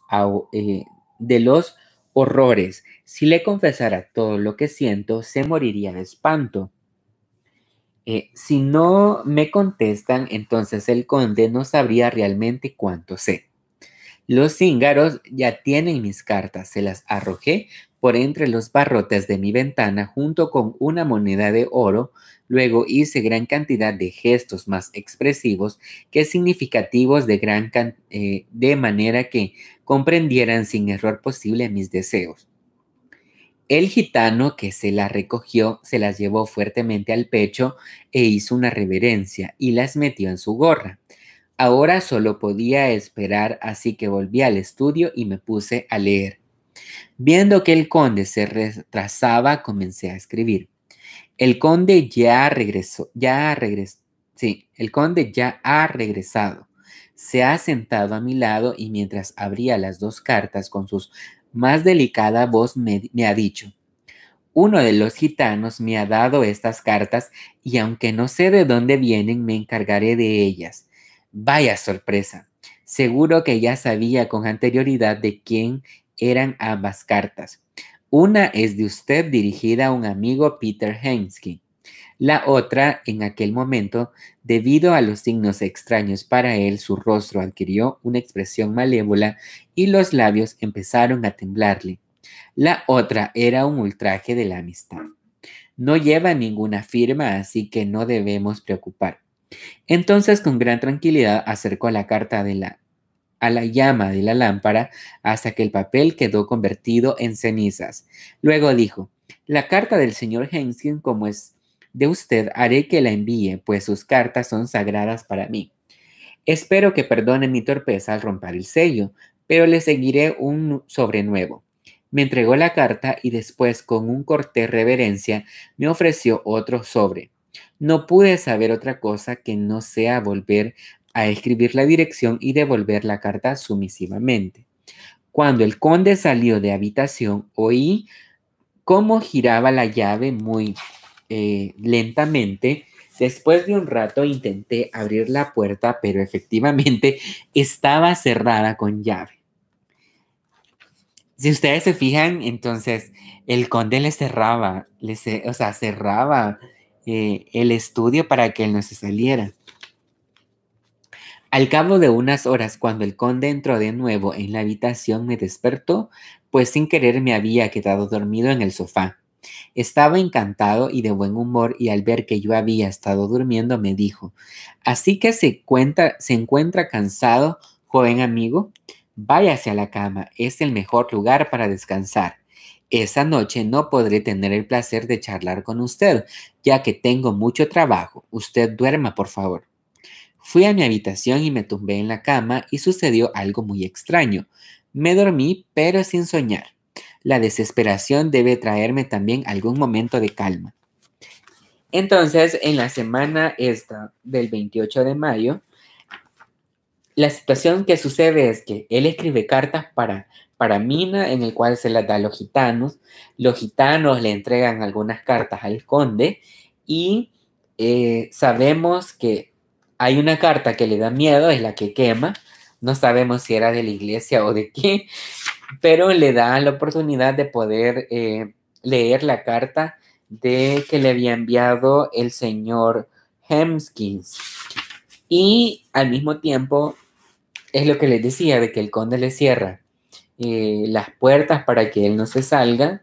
eh, de los horrores. Si le confesara todo lo que siento, se moriría de espanto. Eh, si no me contestan, entonces el conde no sabría realmente cuánto sé. Los cíngaros ya tienen mis cartas, se las arrojé por entre los barrotes de mi ventana junto con una moneda de oro. Luego hice gran cantidad de gestos más expresivos que significativos de gran eh, de manera que comprendieran sin error posible mis deseos. El gitano que se las recogió se las llevó fuertemente al pecho e hizo una reverencia y las metió en su gorra. Ahora solo podía esperar, así que volví al estudio y me puse a leer. Viendo que el conde se retrasaba, comencé a escribir. El conde ya regresó, ya regresó. Sí, el conde ya ha regresado. Se ha sentado a mi lado y mientras abría las dos cartas con sus más delicada voz me, ha dicho, uno de los gitanos me ha dado estas cartas y aunque no sé de dónde vienen, me encargaré de ellas. Vaya sorpresa. Seguro que ya sabía con anterioridad de quién eran ambas cartas. Una es de usted dirigida a un amigo Peter Hensky. La otra, en aquel momento, debido a los signos extraños para él, su rostro adquirió una expresión malévola y los labios empezaron a temblarle. La otra era un ultraje de la amistad. No lleva ninguna firma, así que no debemos preocupar. Entonces, con gran tranquilidad, acercó la carta de la, a la llama de la lámpara hasta que el papel quedó convertido en cenizas. Luego dijo, la carta del señor Henskin, como es de usted haré que la envíe, pues sus cartas son sagradas para mí. Espero que perdone mi torpeza al romper el sello, pero le seguiré un sobre nuevo. Me entregó la carta y después, con un corté reverencia, me ofreció otro sobre. No pude saber otra cosa que no sea volver a escribir la dirección y devolver la carta sumisivamente. Cuando el conde salió de habitación, oí cómo giraba la llave muy eh, lentamente. Después de un rato intenté abrir la puerta, pero efectivamente estaba cerrada con llave. Si ustedes se fijan, entonces el conde le cerraba, le, o sea, cerraba eh, el estudio para que él no se saliera. Al cabo de unas horas, cuando el conde entró de nuevo en la habitación, me despertó, pues sin querer me había quedado dormido en el sofá. Estaba encantado y de buen humor y al ver que yo había estado durmiendo me dijo, ¿así que se, se encuentra cansado, joven amigo? Váyase a la cama, es el mejor lugar para descansar. Esa noche no podré tener el placer de charlar con usted, ya que tengo mucho trabajo. Usted duerma, por favor. Fui a mi habitación y me tumbé en la cama y sucedió algo muy extraño. Me dormí, pero sin soñar. La desesperación debe traerme también algún momento de calma. Entonces, en la semana esta del 28 de mayo, la situación que sucede es que él escribe cartas para, para Mina, en el cual se las da a los gitanos. Los gitanos le entregan algunas cartas al conde y eh, sabemos que hay una carta que le da miedo, es la que quema. No sabemos si era de la iglesia o de qué, pero le da la oportunidad de poder eh, leer la carta de que le había enviado el señor Hemskins. Y al mismo tiempo, es lo que les decía, de que el conde le cierra eh, las puertas para que él no se salga.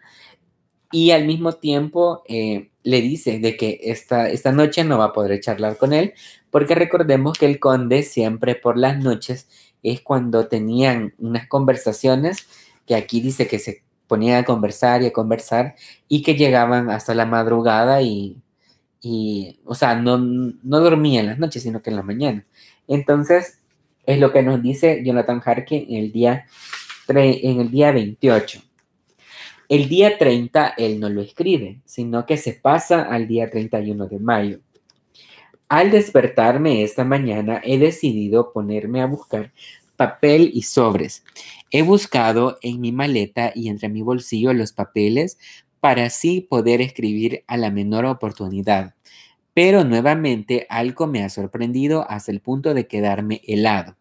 Y al mismo tiempo eh, le dice de que esta, esta noche no va a poder charlar con él, porque recordemos que el conde siempre por las noches es cuando tenían unas conversaciones que aquí dice que se ponían a conversar y a conversar y que llegaban hasta la madrugada y, o sea, no, no dormía en las noches, sino que en la mañana. Entonces, es lo que nos dice Jonathan Harkin en el día, en el día 28. El día 30 él no lo escribe, sino que se pasa al día 31 de mayo. Al despertarme esta mañana he decidido ponerme a buscar papel y sobres. He buscado en mi maleta y entre mi bolsillo los papeles para así poder escribir a la menor oportunidad. Pero nuevamente algo me ha sorprendido hasta el punto de quedarme helado.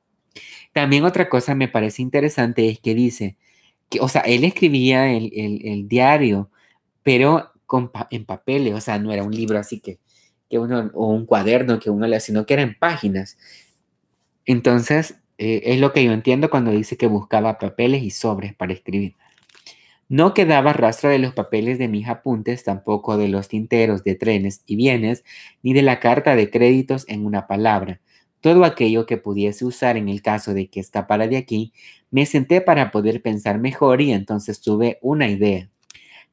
También otra cosa me parece interesante es que dice que, o sea, él escribía el, diario, pero en papeles, o sea, no era un libro así que, que uno, o un cuaderno que uno le, sino que era en páginas. Entonces, eh, es lo que yo entiendo cuando dice que buscaba papeles y sobres para escribir. No quedaba rastro de los papeles de mis apuntes, tampoco de los tinteros de trenes y bienes, ni de la carta de créditos en una palabra todo aquello que pudiese usar en el caso de que escapara de aquí, me senté para poder pensar mejor y entonces tuve una idea.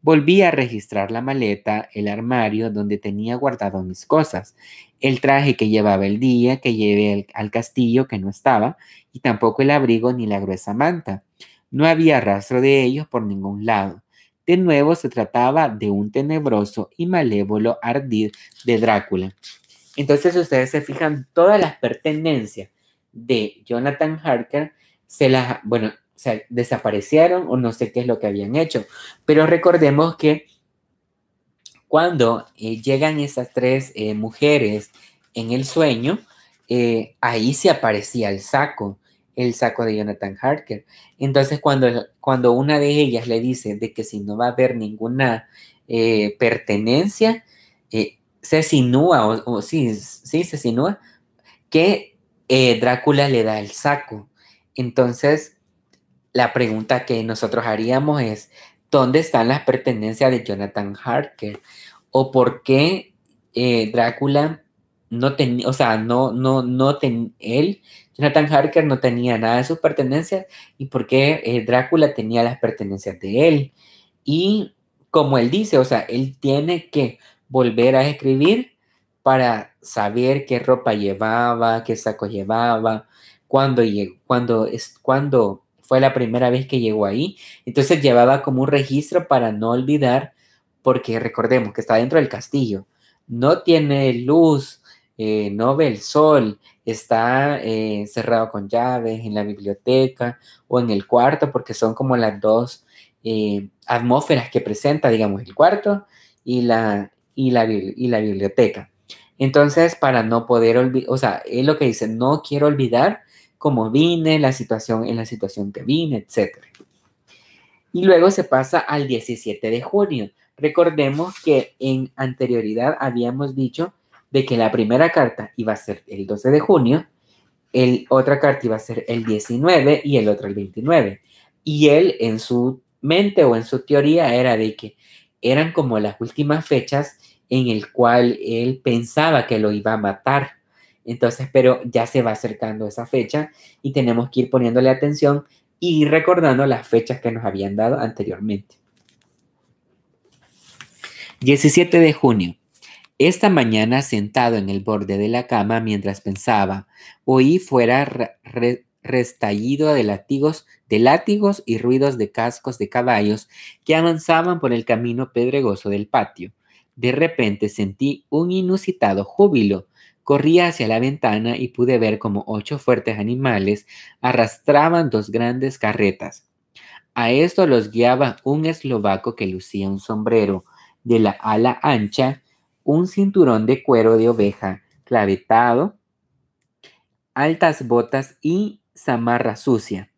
Volví a registrar la maleta, el armario donde tenía guardado mis cosas, el traje que llevaba el día que llevé al castillo que no estaba, y tampoco el abrigo ni la gruesa manta. No había rastro de ellos por ningún lado. De nuevo se trataba de un tenebroso y malévolo ardid de Drácula. Entonces, ustedes se fijan, todas las pertenencias de Jonathan Harker se las, bueno, desaparecieron o no sé qué es lo que habían hecho. Pero recordemos que cuando eh, llegan esas tres eh, mujeres en el sueño, eh, ahí se aparecía el saco, el saco de Jonathan Harker. Entonces, cuando, cuando una de ellas le dice de que si no va a haber ninguna pertenencia, se insinúa, o, sí, sí, se insinúa, que Drácula le da el saco. Entonces, la pregunta que nosotros haríamos es, ¿dónde están las pertenencias de Jonathan Harker? ¿O por qué eh, Drácula no tenía, o sea, no, no, no ten, él, Jonathan Harker no tenía nada de sus pertenencias y por qué eh, Drácula tenía las pertenencias de él? Y como él dice, o sea, él tiene que volver a escribir para saber qué ropa llevaba, qué saco llevaba, cuándo, cuando, es, cuando fue la primera vez que llegó ahí. Entonces llevaba como un registro para no olvidar, porque recordemos que está dentro del castillo, no tiene luz, eh, no ve el sol, está eh, cerrado con llaves en la biblioteca o en el cuarto, porque son como las dos eh, atmósferas que presenta, digamos, el cuarto y la, y la, biblioteca. Entonces, para no poder olvidar, o sea, es lo que dice, no quiero olvidar cómo vine, la situación, en la situación que vine, etc. Y luego se pasa al 17 de junio. Recordemos que en anterioridad habíamos dicho de que la primera carta iba a ser el 12 de junio, el otra carta iba a ser el 19 y el otro el 29. Y él en su mente o en su teoría era de que eran como las últimas fechas en el cual él pensaba que lo iba a matar. Entonces, pero ya se va acercando esa fecha y tenemos que ir poniéndole atención y recordando las fechas que nos habían dado anteriormente. 17 de junio. Esta mañana, sentado en el borde de la cama mientras pensaba, oí fuera restallido de látigos, de látigos y ruidos de cascos de caballos que avanzaban por el camino pedregoso del patio. De repente sentí un inusitado júbilo. Corrí hacia la ventana y pude ver como ocho fuertes animales arrastraban dos grandes carretas. A esto los guiaba un eslovaco que lucía un sombrero de la ala ancha, un cinturón de cuero de oveja clavetado, altas botas y zamarra sucia.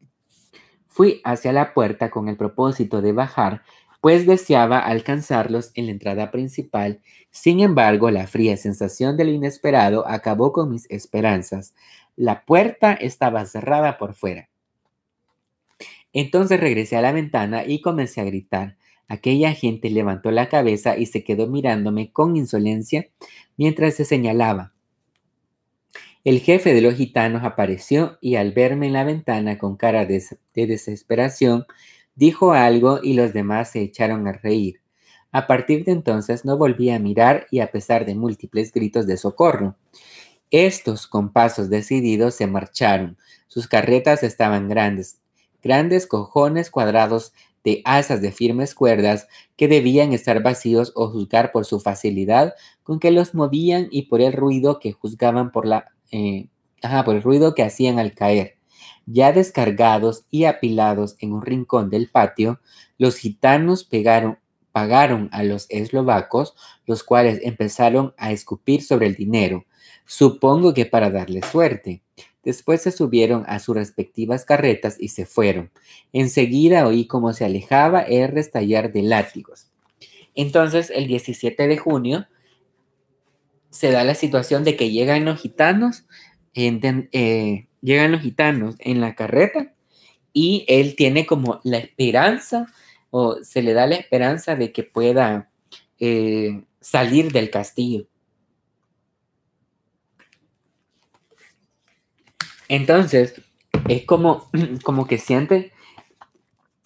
Fui hacia la puerta con el propósito de bajar pues deseaba alcanzarlos en la entrada principal. Sin embargo, la fría sensación de lo inesperado acabó con mis esperanzas. La puerta estaba cerrada por fuera. Entonces regresé a la ventana y comencé a gritar. Aquella gente levantó la cabeza y se quedó mirándome con insolencia mientras se señalaba. El jefe de los gitanos apareció y al verme en la ventana con cara de, de desesperación, Dijo algo y los demás se echaron a reír. A partir de entonces no volví a mirar y a pesar de múltiples gritos de socorro, estos con pasos decididos se marcharon. Sus carretas estaban grandes, grandes cojones cuadrados de asas de firmes cuerdas que debían estar vacíos o juzgar por su facilidad con que los movían y por el ruido que juzgaban por la eh, por el ruido que hacían al caer. Ya descargados y apilados en un rincón del patio, los gitanos pagaron a los eslovacos, los cuales empezaron a escupir sobre el dinero, supongo que para darle suerte. Después se subieron a sus respectivas carretas y se fueron. Enseguida oí cómo se alejaba el restallar de látigos. Entonces, el 17 de junio, se da la situación de que llegan los gitanos, eh, llegan los gitanos en la carreta y él tiene como la esperanza o se le da la esperanza de que pueda eh, salir del castillo. Entonces, es como, como que siente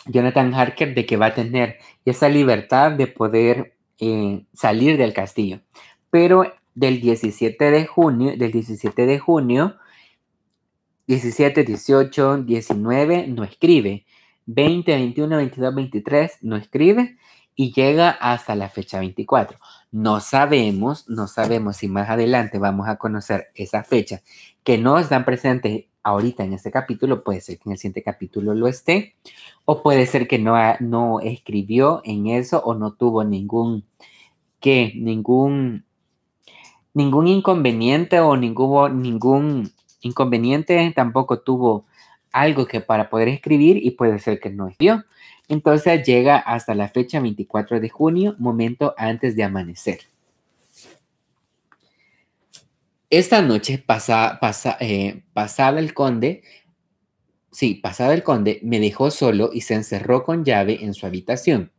Jonathan Harker de que va a tener esa libertad de poder eh, salir del castillo. Pero del 17 de junio, del 17 de junio, 17, 18, 19, no escribe. 20, 21, 22, 23, no escribe. Y llega hasta la fecha 24. No sabemos, no sabemos si más adelante vamos a conocer esa fecha que no están presentes ahorita en este capítulo, puede ser que en el siguiente capítulo lo esté, o puede ser que no, no escribió en eso o no tuvo ningún, que ningún, ningún inconveniente o ningún, ningún inconveniente, tampoco tuvo algo que para poder escribir y puede ser que no escribió. Entonces llega hasta la fecha 24 de junio, momento antes de amanecer. Esta noche pasa, pasa, eh, pasada el conde, sí, pasada el conde, me dejó solo y se encerró con llave en su habitación.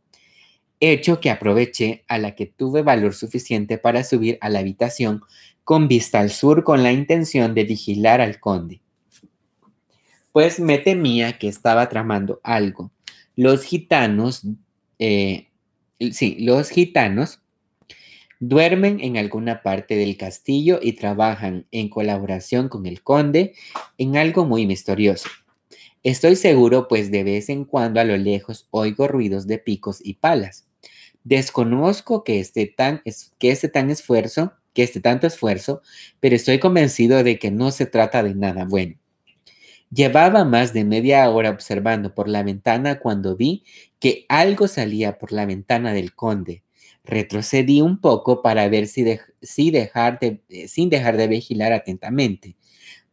Hecho que aproveché a la que tuve valor suficiente para subir a la habitación con vista al sur con la intención de vigilar al conde. Pues me temía que estaba tramando algo. Los gitanos, eh, sí, los gitanos Duermen en alguna parte del castillo y trabajan en colaboración con el conde en algo muy misterioso. Estoy seguro, pues de vez en cuando a lo lejos oigo ruidos de picos y palas. Desconozco que esté tan, que este tan esfuerzo, que esté tanto esfuerzo, pero estoy convencido de que no se trata de nada bueno. Llevaba más de media hora observando por la ventana cuando vi que algo salía por la ventana del conde. Retrocedí un poco para ver si, dejar de, eh, sin dejar de vigilar atentamente.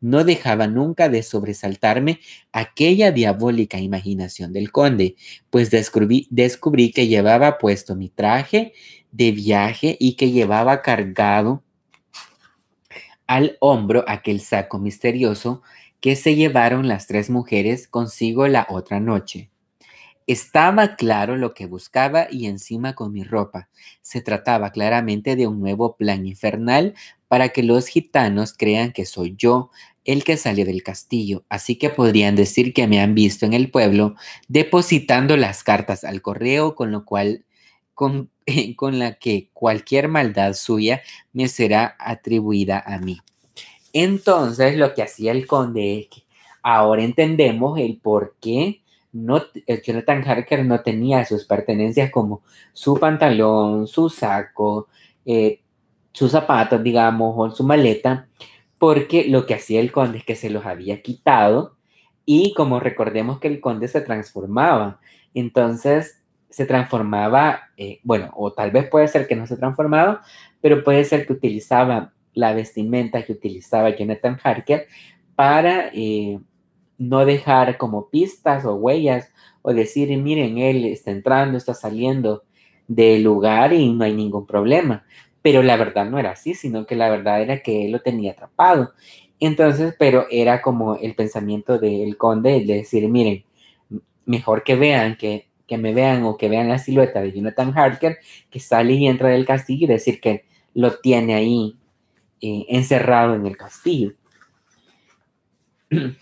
No dejaba nunca de sobresaltarme aquella diabólica imaginación del conde, pues descubrí, descubrí que llevaba puesto mi traje de viaje y que llevaba cargado al hombro aquel saco misterioso que se llevaron las tres mujeres consigo la otra noche. Estaba claro lo que buscaba y encima con mi ropa. Se trataba claramente de un nuevo plan infernal para que los gitanos crean que soy yo el que salió del castillo, así que podrían decir que me han visto en el pueblo depositando las cartas al correo, con lo cual, con, con la que cualquier maldad suya me será atribuida a mí. Entonces, lo que hacía el conde es que ahora entendemos el por qué no, Jonathan Harker no tenía sus pertenencias como su pantalón, su saco, eh, sus zapatos, digamos, o su maleta, porque lo que hacía el conde es que se los había quitado y como recordemos que el conde se transformaba, entonces se transformaba, eh, bueno, o tal vez puede ser que no se transformaba, pero puede ser que utilizaba la vestimenta que utilizaba Jonathan Harker para... Eh, no dejar como pistas o huellas o decir, miren, él está entrando, está saliendo del lugar y no hay ningún problema. Pero la verdad no era así, sino que la verdad era que él lo tenía atrapado. Entonces, pero era como el pensamiento del conde de decir, miren, mejor que vean, que, que me vean o que vean la silueta de Jonathan Harker, que sale y entra del castillo y decir que lo tiene ahí eh, encerrado en el castillo.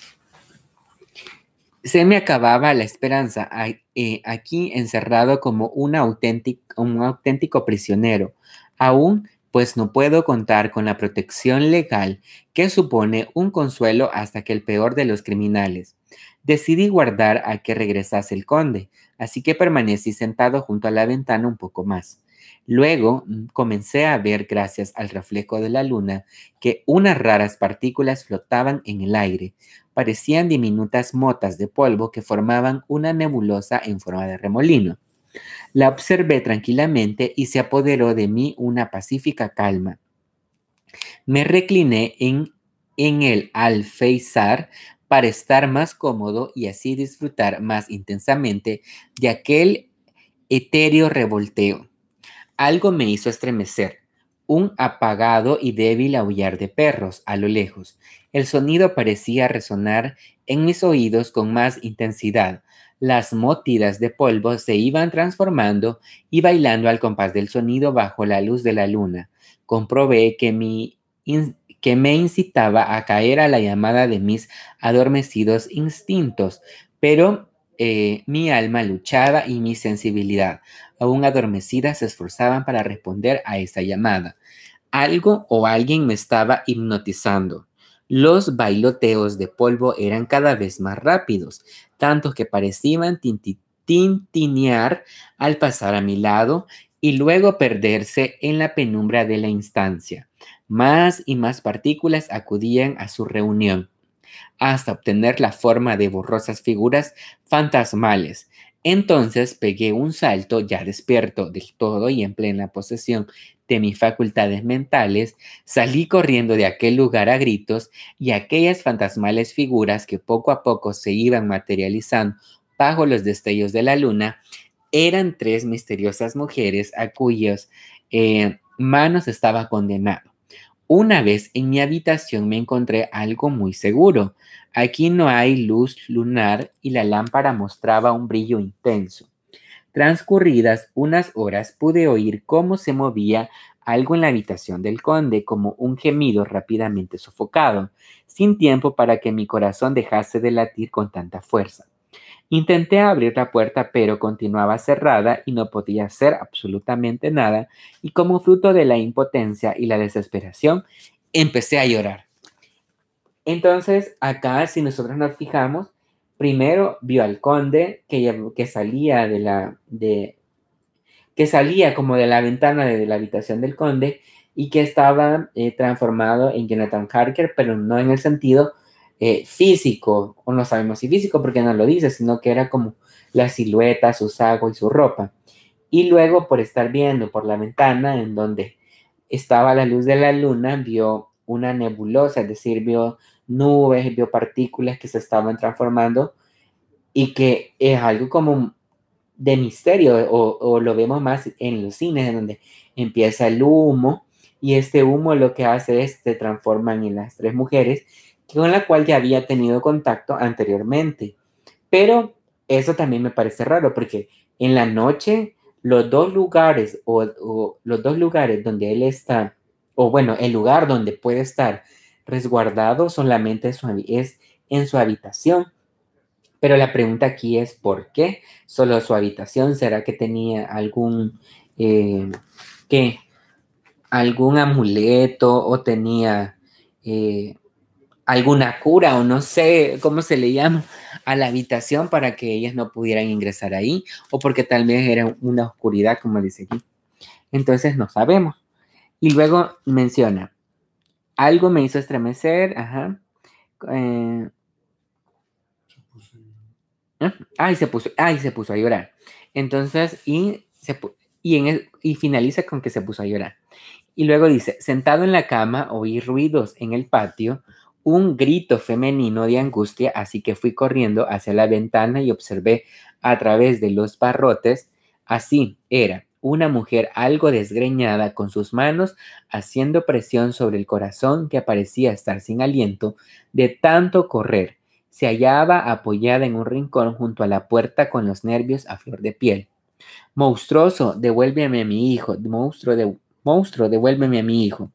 Se me acababa la esperanza, eh, aquí encerrado como un auténtico, un auténtico prisionero, aún pues no puedo contar con la protección legal que supone un consuelo hasta que el peor de los criminales. Decidí guardar a que regresase el conde, así que permanecí sentado junto a la ventana un poco más. Luego mm, comencé a ver, gracias al reflejo de la luna, que unas raras partículas flotaban en el aire. Parecían diminutas motas de polvo que formaban una nebulosa en forma de remolino. La observé tranquilamente y se apoderó de mí una pacífica calma. Me recliné en, en el alféizar para estar más cómodo y así disfrutar más intensamente de aquel etéreo revolteo. Algo me hizo estremecer, un apagado y débil aullar de perros a lo lejos. El sonido parecía resonar en mis oídos con más intensidad, las mótidas de polvo se iban transformando y bailando al compás del sonido bajo la luz de la luna. Comprobé que, mi, que me incitaba a caer a la llamada de mis adormecidos instintos, pero eh, mi alma luchaba y mi sensibilidad, aún adormecida, se esforzaban para responder a esa llamada. Algo o alguien me estaba hipnotizando. Los bailoteos de polvo eran cada vez más rápidos, tanto que parecían tintinear al pasar a mi lado y luego perderse en la penumbra de la instancia. Más y más partículas acudían a su reunión, hasta obtener la forma de borrosas figuras fantasmales. Entonces pegué un salto ya despierto del todo y en plena posesión de mis facultades mentales, salí corriendo de aquel lugar a gritos y aquellas fantasmales figuras que poco a poco se iban materializando bajo los destellos de la luna, eran tres misteriosas mujeres a cuyas eh, manos estaba condenado. Una vez en mi habitación me encontré algo muy seguro. Aquí no hay luz lunar y la lámpara mostraba un brillo intenso. Transcurridas unas horas pude oír cómo se movía algo en la habitación del conde, como un gemido rápidamente sofocado, sin tiempo para que mi corazón dejase de latir con tanta fuerza. Intenté abrir la puerta, pero continuaba cerrada y no podía hacer absolutamente nada, y como fruto de la impotencia y la desesperación, empecé a llorar. Entonces, acá, si nosotros nos fijamos, primero vio al conde que, que salía de la, de, que salía como de la ventana de, la habitación del conde y que estaba eh, transformado en Jonathan Harker, pero no en el sentido eh, físico, o no sabemos si físico porque no lo dice, sino que era como la silueta, su saco y su ropa. Y luego por estar viendo por la ventana en donde estaba la luz de la luna, vio una nebulosa, es decir, vio nubes, vio partículas que se estaban transformando y que es algo como de misterio o, lo vemos más en los cines en donde empieza el humo y este humo lo que hace es se transforman en las tres mujeres con la cual ya había tenido contacto anteriormente. Pero eso también me parece raro porque en la noche los dos lugares o los dos lugares donde él está, o bueno, el lugar donde puede estar resguardado solamente es en su habitación. Pero la pregunta aquí es, ¿por qué solo su habitación? ¿Será que tenía algún, eh, ¿qué? algún amuleto o tenía eh, alguna cura o no sé cómo se le llama a la habitación para que ellas no pudieran ingresar ahí o porque tal vez era una oscuridad, como dice aquí. Entonces no sabemos. Y luego menciona, algo me hizo estremecer, ajá. Eh, ay, se puso, ay, se puso a llorar. Entonces, y, se, y, en y finaliza con que se puso a llorar. Y luego dice, sentado en la cama, oí ruidos en el patio, un grito femenino de angustia, así que fui corriendo hacia la ventana y observé a través de los barrotes. Así era, una mujer algo desgreñada con sus manos haciendo presión sobre el corazón que parecía estar sin aliento de tanto correr. Se hallaba apoyada en un rincón junto a la puerta con los nervios a flor de piel. Monstruoso, devuélveme a mi hijo. Monstruo, de, monstruo, devuélveme a mi hijo.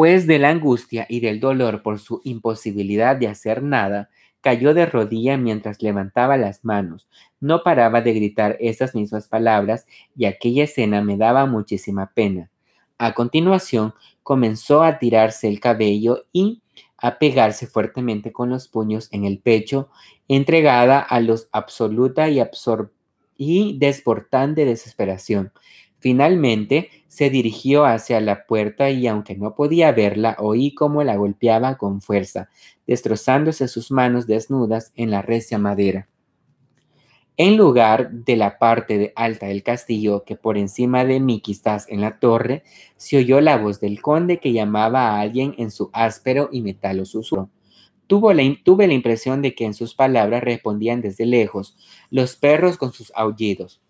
Pues de la angustia y del dolor por su imposibilidad de hacer nada, cayó de rodilla mientras levantaba las manos. No paraba de gritar esas mismas palabras y aquella escena me daba muchísima pena. A continuación, comenzó a tirarse el cabello y a pegarse fuertemente con los puños en el pecho, entregada a los absoluta y, y desportante desesperación. Finalmente se dirigió hacia la puerta y aunque no podía verla, oí cómo la golpeaba con fuerza, destrozándose sus manos desnudas en la recia madera. En lugar de la parte de alta del castillo, que por encima de mí quizás en la torre, se oyó la voz del conde que llamaba a alguien en su áspero y metalo susurro. Tuvo la, tuve la impresión de que en sus palabras respondían desde lejos los perros con sus aullidos.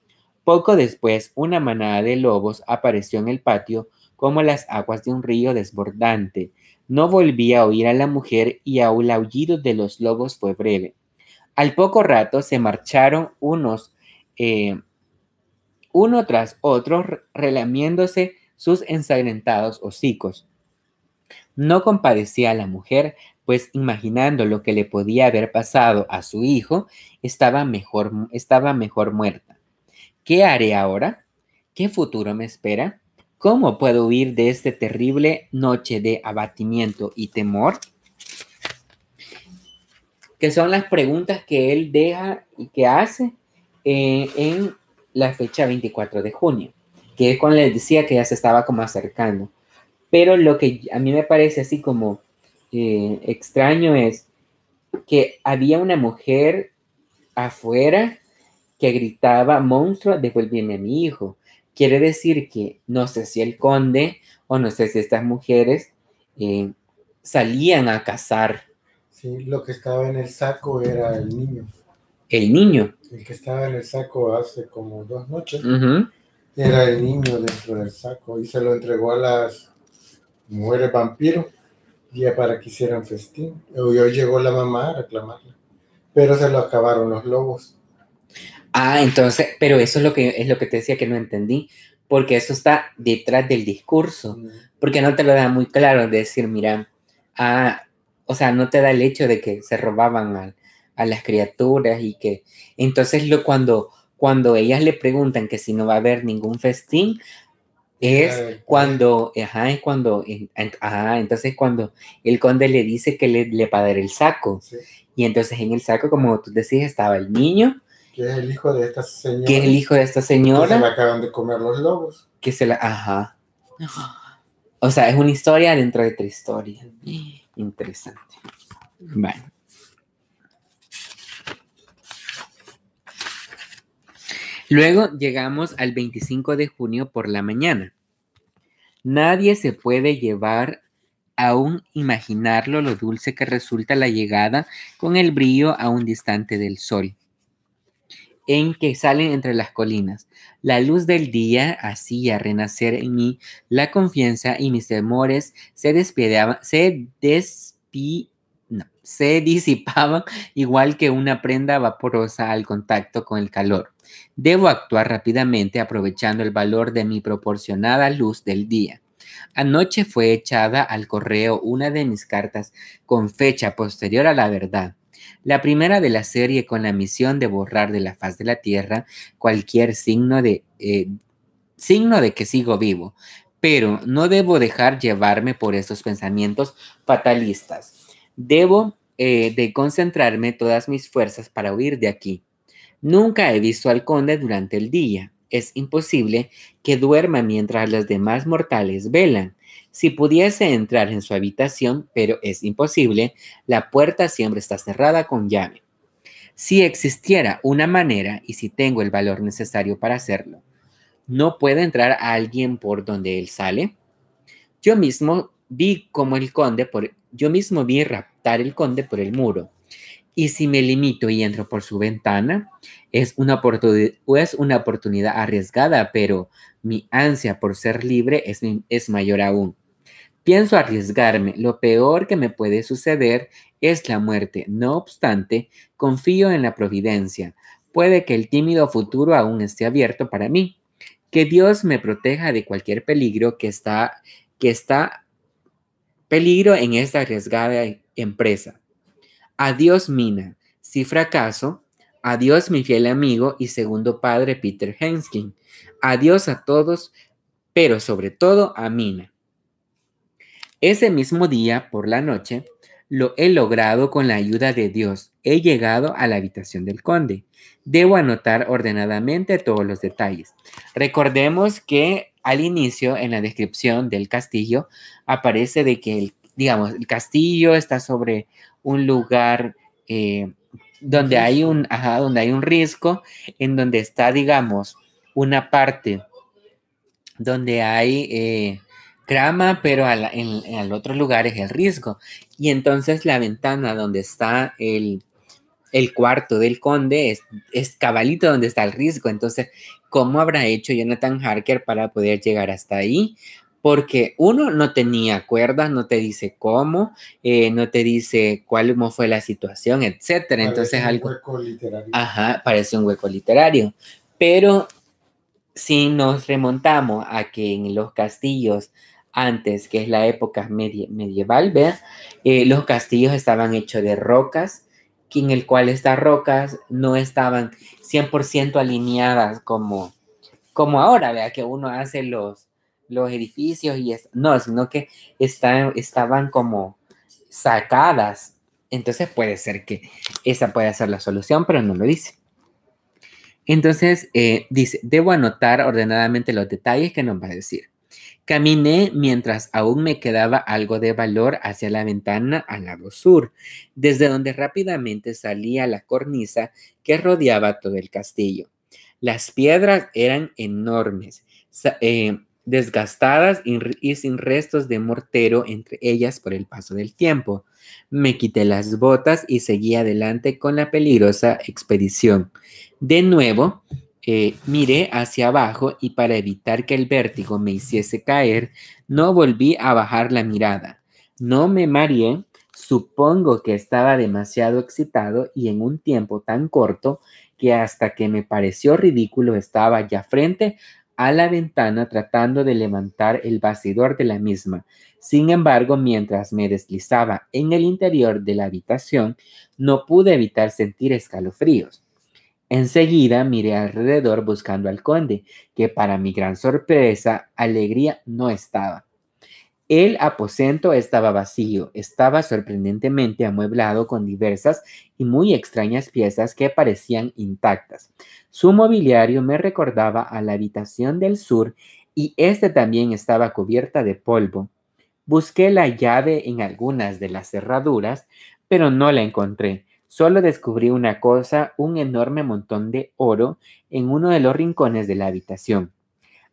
Poco después, una manada de lobos apareció en el patio como las aguas de un río desbordante. No volví a oír a la mujer y aún el aullido de los lobos fue breve. Al poco rato se marcharon unos, eh, uno tras otro, relamiéndose sus ensangrentados hocicos. No compadecía a la mujer, pues imaginando lo que le podía haber pasado a su hijo, estaba mejor, estaba mejor muerta. ¿Qué haré ahora? ¿Qué futuro me espera? ¿Cómo puedo huir de esta terrible noche de abatimiento y temor? que son las preguntas que él deja y que hace eh, en la fecha 24 de junio, que es cuando les decía que ya se estaba como acercando. Pero lo que a mí me parece así como eh, extraño es que había una mujer afuera que gritaba, monstruo, devuélveme a mi hijo. Quiere decir que no sé si el conde o no sé si estas mujeres eh, salían a cazar Sí, lo que estaba en el saco era el niño. ¿El niño? El que estaba en el saco hace como dos noches. Era el niño dentro del saco y se lo entregó a las mujeres vampiro ya para que hicieran festín. Y hoy llegó la mamá a reclamarla. Pero se lo acabaron los lobos. Ah, entonces, pero eso es lo que es lo que te decía que no entendí, porque eso está detrás del discurso, porque no te lo da muy claro decir, mira, ah, o sea, no te da el hecho de que se robaban a, las criaturas y que entonces lo, cuando, cuando ellas le preguntan que si no va a haber ningún festín, es cuando, ajá, es cuando, ajá, entonces cuando el conde le dice que le, le va a dar el saco. Y entonces en el saco, como tú decías, estaba el niño. Que es el hijo de esta señora. Que es el hijo de esta señora. Que se la acaban de comer los lobos. Que se la, ajá. O sea, es una historia dentro de otra historia. Interesante. Bueno. Luego llegamos al 25 de junio por la mañana. Nadie se puede llevar aún imaginarlo lo dulce que resulta la llegada con el brillo aún distante del sol en que salen entre las colinas. La luz del día hacía renacer en mí la confianza y mis temores se despidaban, se se disipaban igual que una prenda vaporosa al contacto con el calor. Debo actuar rápidamente aprovechando el valor de mi proporcionada luz del día. Anoche fue echada al correo una de mis cartas con fecha posterior a la verdad la primera de la serie con la misión de borrar de la faz de la Tierra cualquier signo de, eh, signo de que sigo vivo, pero no debo dejar llevarme por esos pensamientos fatalistas. Debo eh, de concentrarme todas mis fuerzas para huir de aquí. Nunca he visto al conde durante el día. Es imposible que duerma mientras los demás mortales velan. Si pudiese entrar en su habitación, pero es imposible, la puerta siempre está cerrada con llave. Si existiera una manera y si tengo el valor necesario para hacerlo, ¿no puede entrar a alguien por donde él sale? Yo mismo vi como el conde por yo mismo vi raptar el conde por el muro. Y si me limito y entro por su ventana, es una, es una oportunidad arriesgada, pero mi ansia por ser libre es, es mayor aún. Pienso arriesgarme. Lo peor que me puede suceder es la muerte. No obstante, confío en la providencia. Puede que el tímido futuro aún esté abierto para mí. Que Dios me proteja de cualquier peligro que está, que está peligro en esta arriesgada empresa. Adiós, Mina. Si fracaso, adiós, mi fiel amigo y segundo padre Peter Henskin. Adiós a todos pero sobre todo a Mina. Ese mismo día, por la noche, lo he logrado con la ayuda de Dios. He llegado a la habitación del conde. Debo anotar ordenadamente todos los detalles. Recordemos que al inicio, en la descripción del castillo, aparece de que, el, digamos, el castillo está sobre un lugar eh, donde hay un, donde hay un risco, en donde está, digamos, una parte donde hay eh, grama, pero en, el otro lugar es el riesgo. Y entonces la ventana donde está el, cuarto del conde es, es, cabalito donde está el riesgo. Entonces, ¿cómo habrá hecho Jonathan Harker para poder llegar hasta ahí? Porque uno no tenía cuerdas, no te dice cómo, eh, no te dice cuál fue la situación, etcétera. Entonces, algo. Un hueco literario. Ajá, parece un hueco literario. Pero si nos remontamos a que en los castillos antes, que es la época medieval, eh, los castillos estaban hechos de rocas, en el cual estas rocas no estaban 100% alineadas como, como ahora, vea, que uno hace los, los edificios y es, no, sino que estaban como sacadas. Entonces puede ser que esa pueda ser la solución, pero no lo dice. Entonces, eh, dice, debo anotar ordenadamente los detalles que nos va a decir. Caminé mientras aún me quedaba algo de valor hacia la ventana al lado sur, desde donde rápidamente salía la cornisa que rodeaba todo el castillo. Las piedras eran enormes, eh, desgastadas y, sin restos de mortero entre ellas por el paso del tiempo. Me quité las botas y seguí adelante con la peligrosa expedición. De nuevo, miré hacia abajo y para evitar que el vértigo me hiciese caer, no volví a bajar la mirada. No me mareé, supongo que estaba demasiado excitado y en un tiempo tan corto que hasta que me pareció ridículo estaba ya frente a la ventana tratando de levantar el bastidor de la misma. Sin embargo, mientras me deslizaba en el interior de la habitación, no pude evitar sentir escalofríos. Enseguida miré alrededor buscando al conde, que para mi gran sorpresa, alegría no estaba. El aposento estaba vacío, estaba sorprendentemente amueblado con diversas y muy extrañas piezas que parecían intactas. Su mobiliario me recordaba a la habitación del sur y este también estaba cubierta de polvo. Busqué la llave en algunas de las cerraduras, pero no la encontré. Solo descubrí una cosa, un enorme montón de oro en uno de los rincones de la habitación.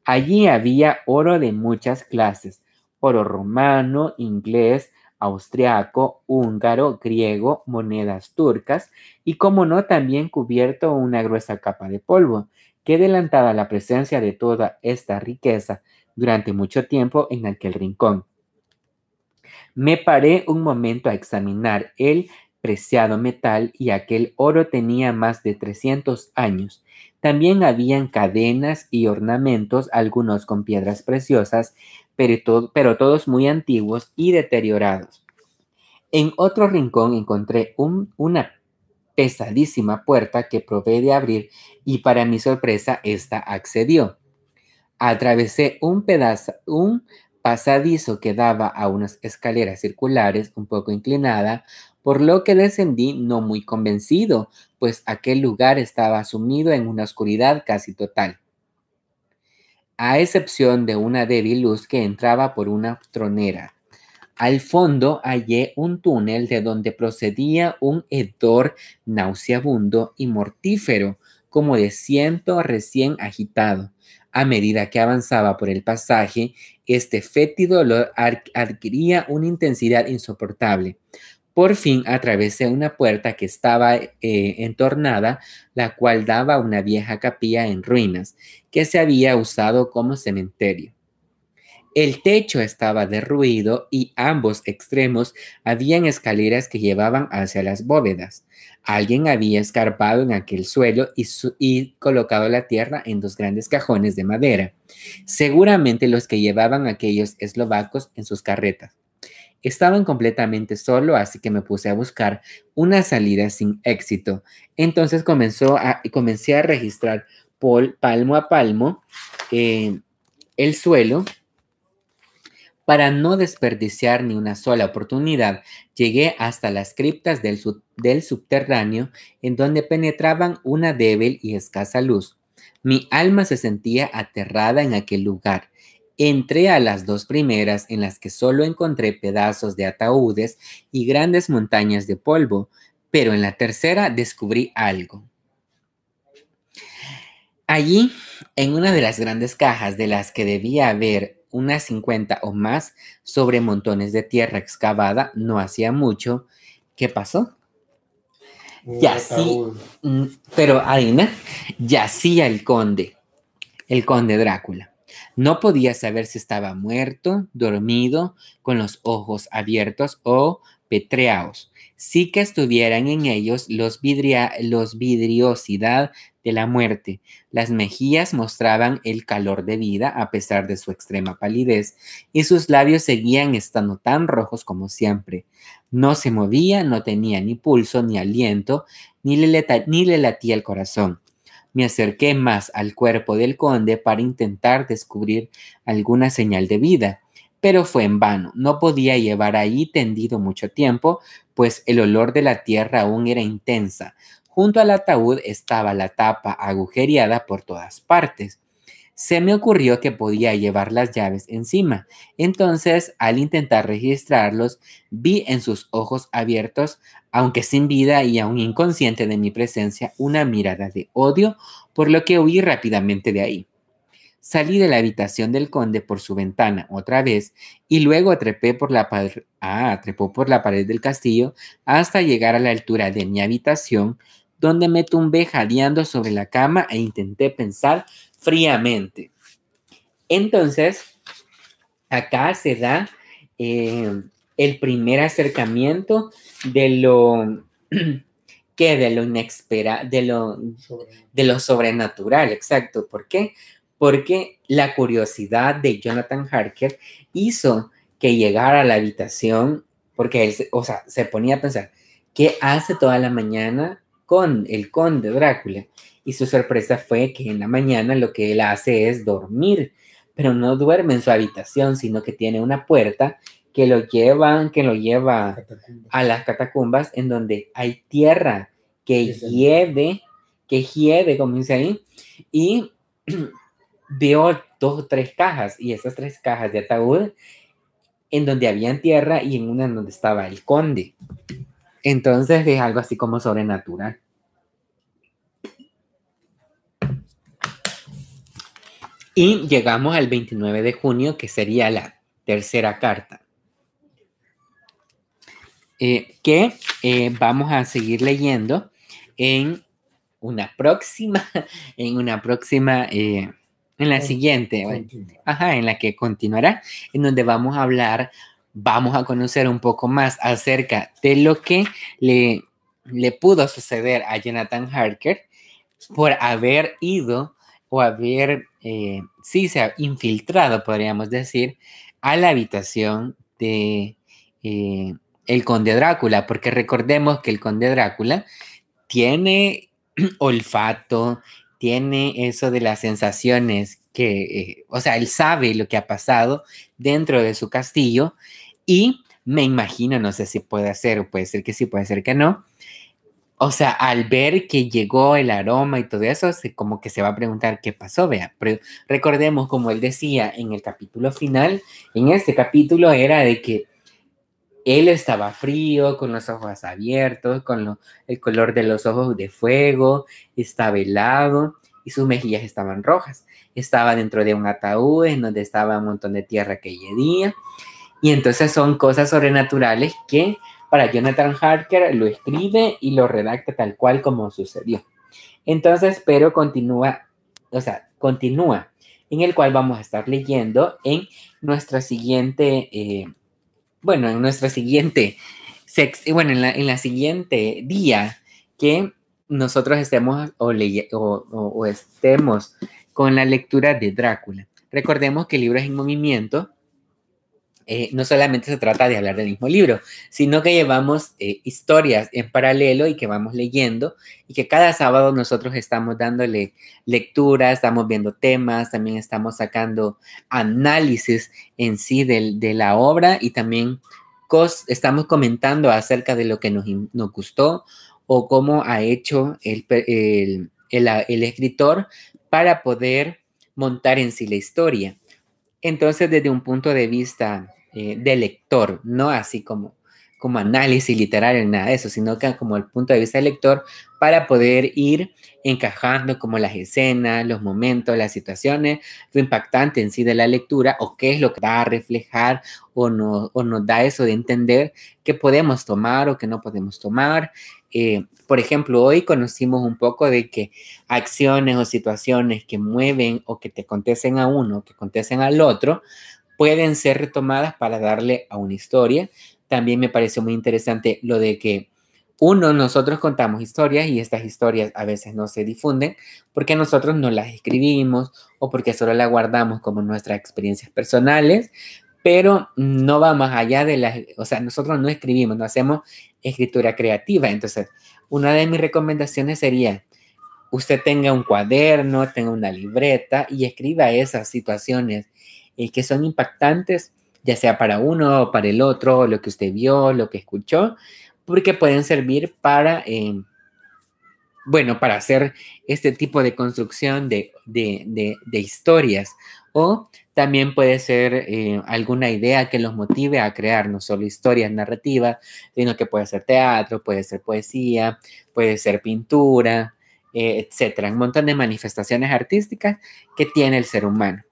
Allí había oro de muchas clases, oro romano, inglés, austriaco, húngaro, griego, monedas turcas y, como no, también cubierto una gruesa capa de polvo, que adelantaba la presencia de toda esta riqueza durante mucho tiempo en aquel rincón. Me paré un momento a examinar el preciado metal y aquel oro tenía más de 300 años. También habían cadenas y ornamentos, algunos con piedras preciosas, pero, todos muy antiguos y deteriorados. En otro rincón encontré una pesadísima puerta que probé de abrir y para mi sorpresa ésta accedió. Atravesé un pedazo, un pasadizo que daba a unas escaleras circulares un poco inclinada, por lo que descendí no muy convencido, pues aquel lugar estaba sumido en una oscuridad casi total, a excepción de una débil luz que entraba por una tronera. Al fondo hallé un túnel de donde procedía un hedor nauseabundo y mortífero, como de ciento recién agitado. A medida que avanzaba por el pasaje, este fétido olor adquiría una intensidad insoportable. Por fin atravesé una puerta que estaba eh, entornada, la cual daba a una vieja capilla en ruinas, que se había usado como cementerio. El techo estaba derruido y ambos extremos habían escaleras que llevaban hacia las bóvedas. Alguien había escarpado en aquel suelo y, colocado la tierra en dos grandes cajones de madera, seguramente los que llevaban aquellos eslovacos en sus carretas. Estaban completamente solo, así que me puse a buscar una salida sin éxito. Entonces comenzó a, comencé a registrar palmo a palmo eh, el suelo para no desperdiciar ni una sola oportunidad, llegué hasta las criptas del, subterráneo en donde penetraban una débil y escasa luz. Mi alma se sentía aterrada en aquel lugar. Entré a las dos primeras en las que solo encontré pedazos de ataúdes y grandes montañas de polvo, pero en la tercera descubrí algo. Allí, en una de las grandes cajas de las que debía haber unas 50 o más sobre montones de tierra excavada no hacía mucho. ¿Qué pasó? Yací, mm, pero Aina, yacía el conde, el conde Drácula. No podía saber si estaba muerto, dormido, con los ojos abiertos o petreados. Sí que estuvieran en ellos los, vidria, los vidriosidad la muerte. Las mejillas mostraban el calor de vida a pesar de su extrema palidez y sus labios seguían estando tan rojos como siempre. No se movía, no tenía ni pulso ni aliento, ni le, ni le latía el corazón. Me acerqué más al cuerpo del conde para intentar descubrir alguna señal de vida, pero fue en vano. No podía llevar ahí tendido mucho tiempo, pues el olor de la tierra aún era intensa. Junto al ataúd estaba la tapa agujereada por todas partes. Se me ocurrió que podía llevar las llaves encima. Entonces, al intentar registrarlos, vi en sus ojos abiertos, aunque sin vida y aún inconsciente de mi presencia, una mirada de odio, por lo que huí rápidamente de ahí. Salí de la habitación del conde por su ventana otra vez y luego trepé por la, ah, por la pared del castillo hasta llegar a la altura de mi habitación, donde me tumbé jadeando sobre la cama e intenté pensar fríamente. Entonces, acá se da eh, el primer acercamiento de lo que de lo inesperado, de lo, de lo sobrenatural, exacto. ¿Por qué? Porque la curiosidad de Jonathan Harker hizo que llegara a la habitación, porque él, o sea, se ponía a pensar, ¿qué hace toda la mañana con el conde Drácula. Y su sorpresa fue que en la mañana lo que él hace es dormir, pero no duerme en su habitación, sino que tiene una puerta que lo lleva, que lo lleva a las catacumbas en donde hay tierra que hiede, que hiede, como dice ahí, y veo dos o tres cajas, y esas tres cajas de ataúd en donde había tierra y en una en donde estaba el conde. Entonces es algo así como sobrenatural. Y llegamos al 29 de junio, que sería la tercera carta. Eh, que eh, vamos a seguir leyendo en una próxima, en una próxima, eh, en la siguiente, ajá, en la que continuará, en donde vamos a hablar vamos a conocer un poco más acerca de lo que le, le pudo suceder a Jonathan Harker por haber ido o haber, eh, sí, se ha infiltrado, podríamos decir, a la habitación de eh, el conde Drácula, porque recordemos que el conde Drácula tiene olfato, tiene eso de las sensaciones que, eh, o sea, él sabe lo que ha pasado dentro de su castillo y me imagino, no sé si puede ser, puede ser que sí, puede ser que no. O sea, al ver que llegó el aroma y todo eso, como que se va a preguntar qué pasó, vea. Pero recordemos, como él decía en el capítulo final, en este capítulo era de que él estaba frío, con los ojos abiertos, con el color de los ojos de fuego, estaba helado y sus mejillas estaban rojas. Estaba dentro de un ataúd en donde estaba un montón de tierra que hedía y entonces son cosas sobrenaturales que para Jonathan Harker lo escribe y lo redacta tal cual como sucedió. Entonces, pero continúa, o sea, continúa, en el cual vamos a estar leyendo en nuestra siguiente, eh, bueno, en nuestra siguiente, sex, bueno, en la, en la siguiente día que nosotros estemos o, o estemos con la lectura de Drácula. Recordemos que el libro es en movimiento eh, no solamente se trata de hablar del mismo libro, sino que llevamos eh, historias en paralelo y que vamos leyendo y que cada sábado nosotros estamos dándole lectura, estamos viendo temas, también estamos sacando análisis en sí de, la obra y también estamos comentando acerca de lo que nos, nos gustó o cómo ha hecho el, el, el escritor para poder montar en sí la historia. Entonces, desde un punto de vista eh, de lector, no así como, como análisis literario, nada de eso, sino que como el punto de vista del lector para poder ir encajando como las escenas, los momentos, las situaciones, lo impactante en sí de la lectura o qué es lo que va a reflejar o, no, o nos da eso de entender qué podemos tomar o qué no podemos tomar. Eh, por ejemplo, hoy conocimos un poco de que acciones o situaciones que mueven o que te acontecen a uno, que acontecen al otro, pueden ser retomadas para darle a una historia. También me pareció muy interesante lo de que uno, nosotros contamos historias y estas historias a veces no se difunden porque nosotros no las escribimos o porque solo las guardamos como nuestras experiencias personales, pero no va más allá de las, o sea, nosotros no escribimos, no hacemos escritura creativa. Entonces, una de mis recomendaciones sería, usted tenga un cuaderno, tenga una libreta y escriba esas situaciones y que son impactantes, ya sea para uno o para el otro, lo que usted vio, lo que escuchó, porque pueden servir para, eh, bueno, para hacer este tipo de construcción de, historias. O también puede ser eh, alguna idea que los motive a crear no solo historias narrativas, sino que puede ser teatro, puede ser poesía, puede ser pintura, eh, etcétera. Un montón de manifestaciones artísticas que tiene el ser humano.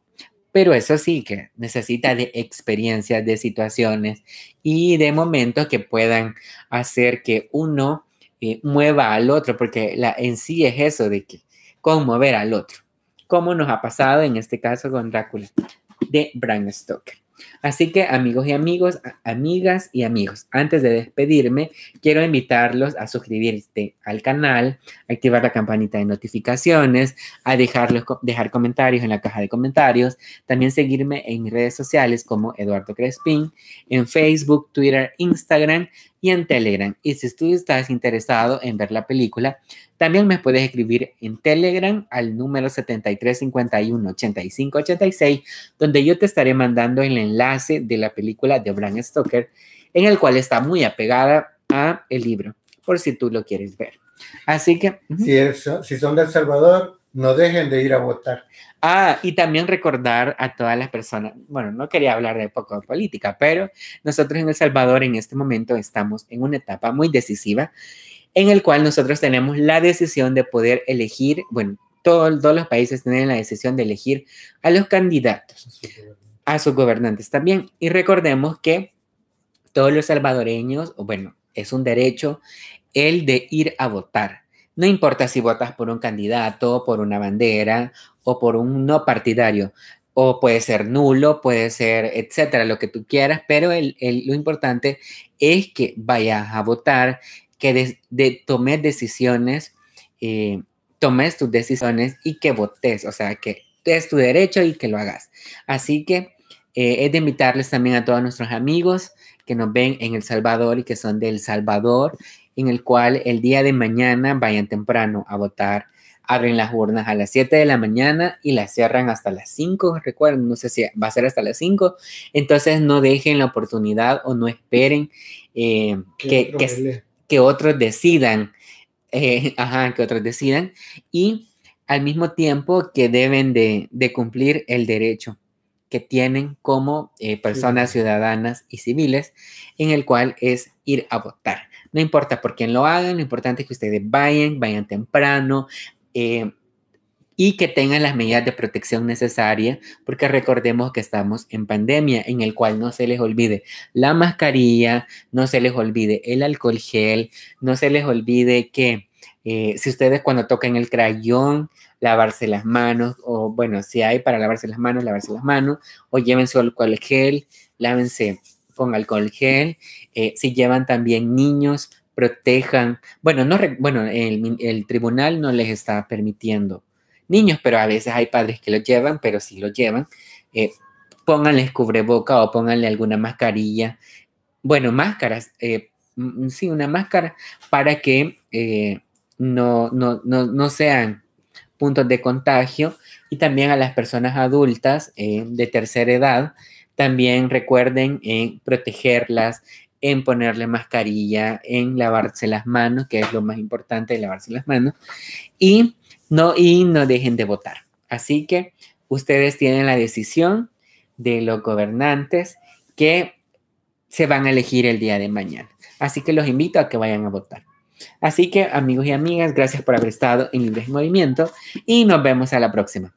Pero eso sí que necesita de experiencias, de situaciones y de momentos que puedan hacer que uno eh, mueva al otro, porque la, en sí es eso de que conmover al otro, como nos ha pasado en este caso con Drácula de Bram Stoker. Así que amigos y amigos, amigas y amigos, antes de despedirme, quiero invitarlos a suscribirse al canal, activar la campanita de notificaciones, a dejarlos, dejar comentarios en la caja de comentarios, también seguirme en redes sociales como Eduardo Crespin, en Facebook, Twitter, Instagram y en Telegram. Y si tú estás interesado en ver la película, también me puedes escribir en Telegram al número 73518586, donde yo te estaré mandando el enlace de la película de Bram Stoker, en el cual está muy apegada a el libro, por si tú lo quieres ver. Así que... si, si son de El Salvador, no dejen de ir a votar. Ah, y también recordar a todas las personas, bueno, no quería hablar de poco de política, pero nosotros en El Salvador en este momento estamos en una etapa muy decisiva en el cual nosotros tenemos la decisión de poder elegir, bueno, todos los países tienen la decisión de elegir a los candidatos, a sus gobernantes también. Y recordemos que todos los salvadoreños, bueno, es un derecho el de ir a votar. No importa si votas por un candidato, por una bandera o por un no partidario, o puede ser nulo, puede ser, etcétera, lo que tú quieras, pero lo importante es que vayas a votar, que de, de tomar decisiones, eh, tomes tus decisiones y que votes, o sea, que es tu derecho y que lo hagas. Así que eh, es de invitarles también a todos nuestros amigos que nos ven en El Salvador y que son de El Salvador en el cual el día de mañana vayan temprano a votar. Abren las urnas a las 7 de la mañana y las cierran hasta las 5, recuerden, no sé si va a ser hasta las 5. Entonces no dejen la oportunidad o no esperen eh, que, que, otros decidan, eh, ajá, que otros decidan y al mismo tiempo que deben de, cumplir el derecho que tienen como eh, personas ciudadanas y civiles, en el cual es ir a votar. No importa por quién lo hagan, lo importante es que ustedes vayan, vayan temprano eh, y que tengan las medidas de protección necesarias, porque recordemos que estamos en pandemia, en el cual no se les olvide la mascarilla, no se les olvide el alcohol gel, no se les olvide que eh, si ustedes cuando toquen el crayón, lavarse las manos, o bueno, si hay para lavarse las manos, lavarse las manos, o lleven su alcohol gel, lávense con alcohol gel. Eh, si llevan también niños, protejan. Bueno, no, bueno el, tribunal no les está permitiendo niños, pero a veces hay padres que los llevan, pero si los llevan, eh, pónganles cubreboca o pónganle alguna mascarilla. Bueno, máscaras, eh, mm, sí, una máscara para que eh, no, no, no, sean puntos de contagio y también a las personas adultas eh, de tercera edad, también recuerden en protegerlas, en ponerle mascarilla, en lavarse las manos, que es lo más importante, lavarse las manos, y no, y no dejen de votar. Así que ustedes tienen la decisión de los gobernantes que se van a elegir el día de mañana. Así que los invito a que vayan a votar. Así que amigos y amigas, gracias por haber estado en Libres Movimiento y nos vemos a la próxima.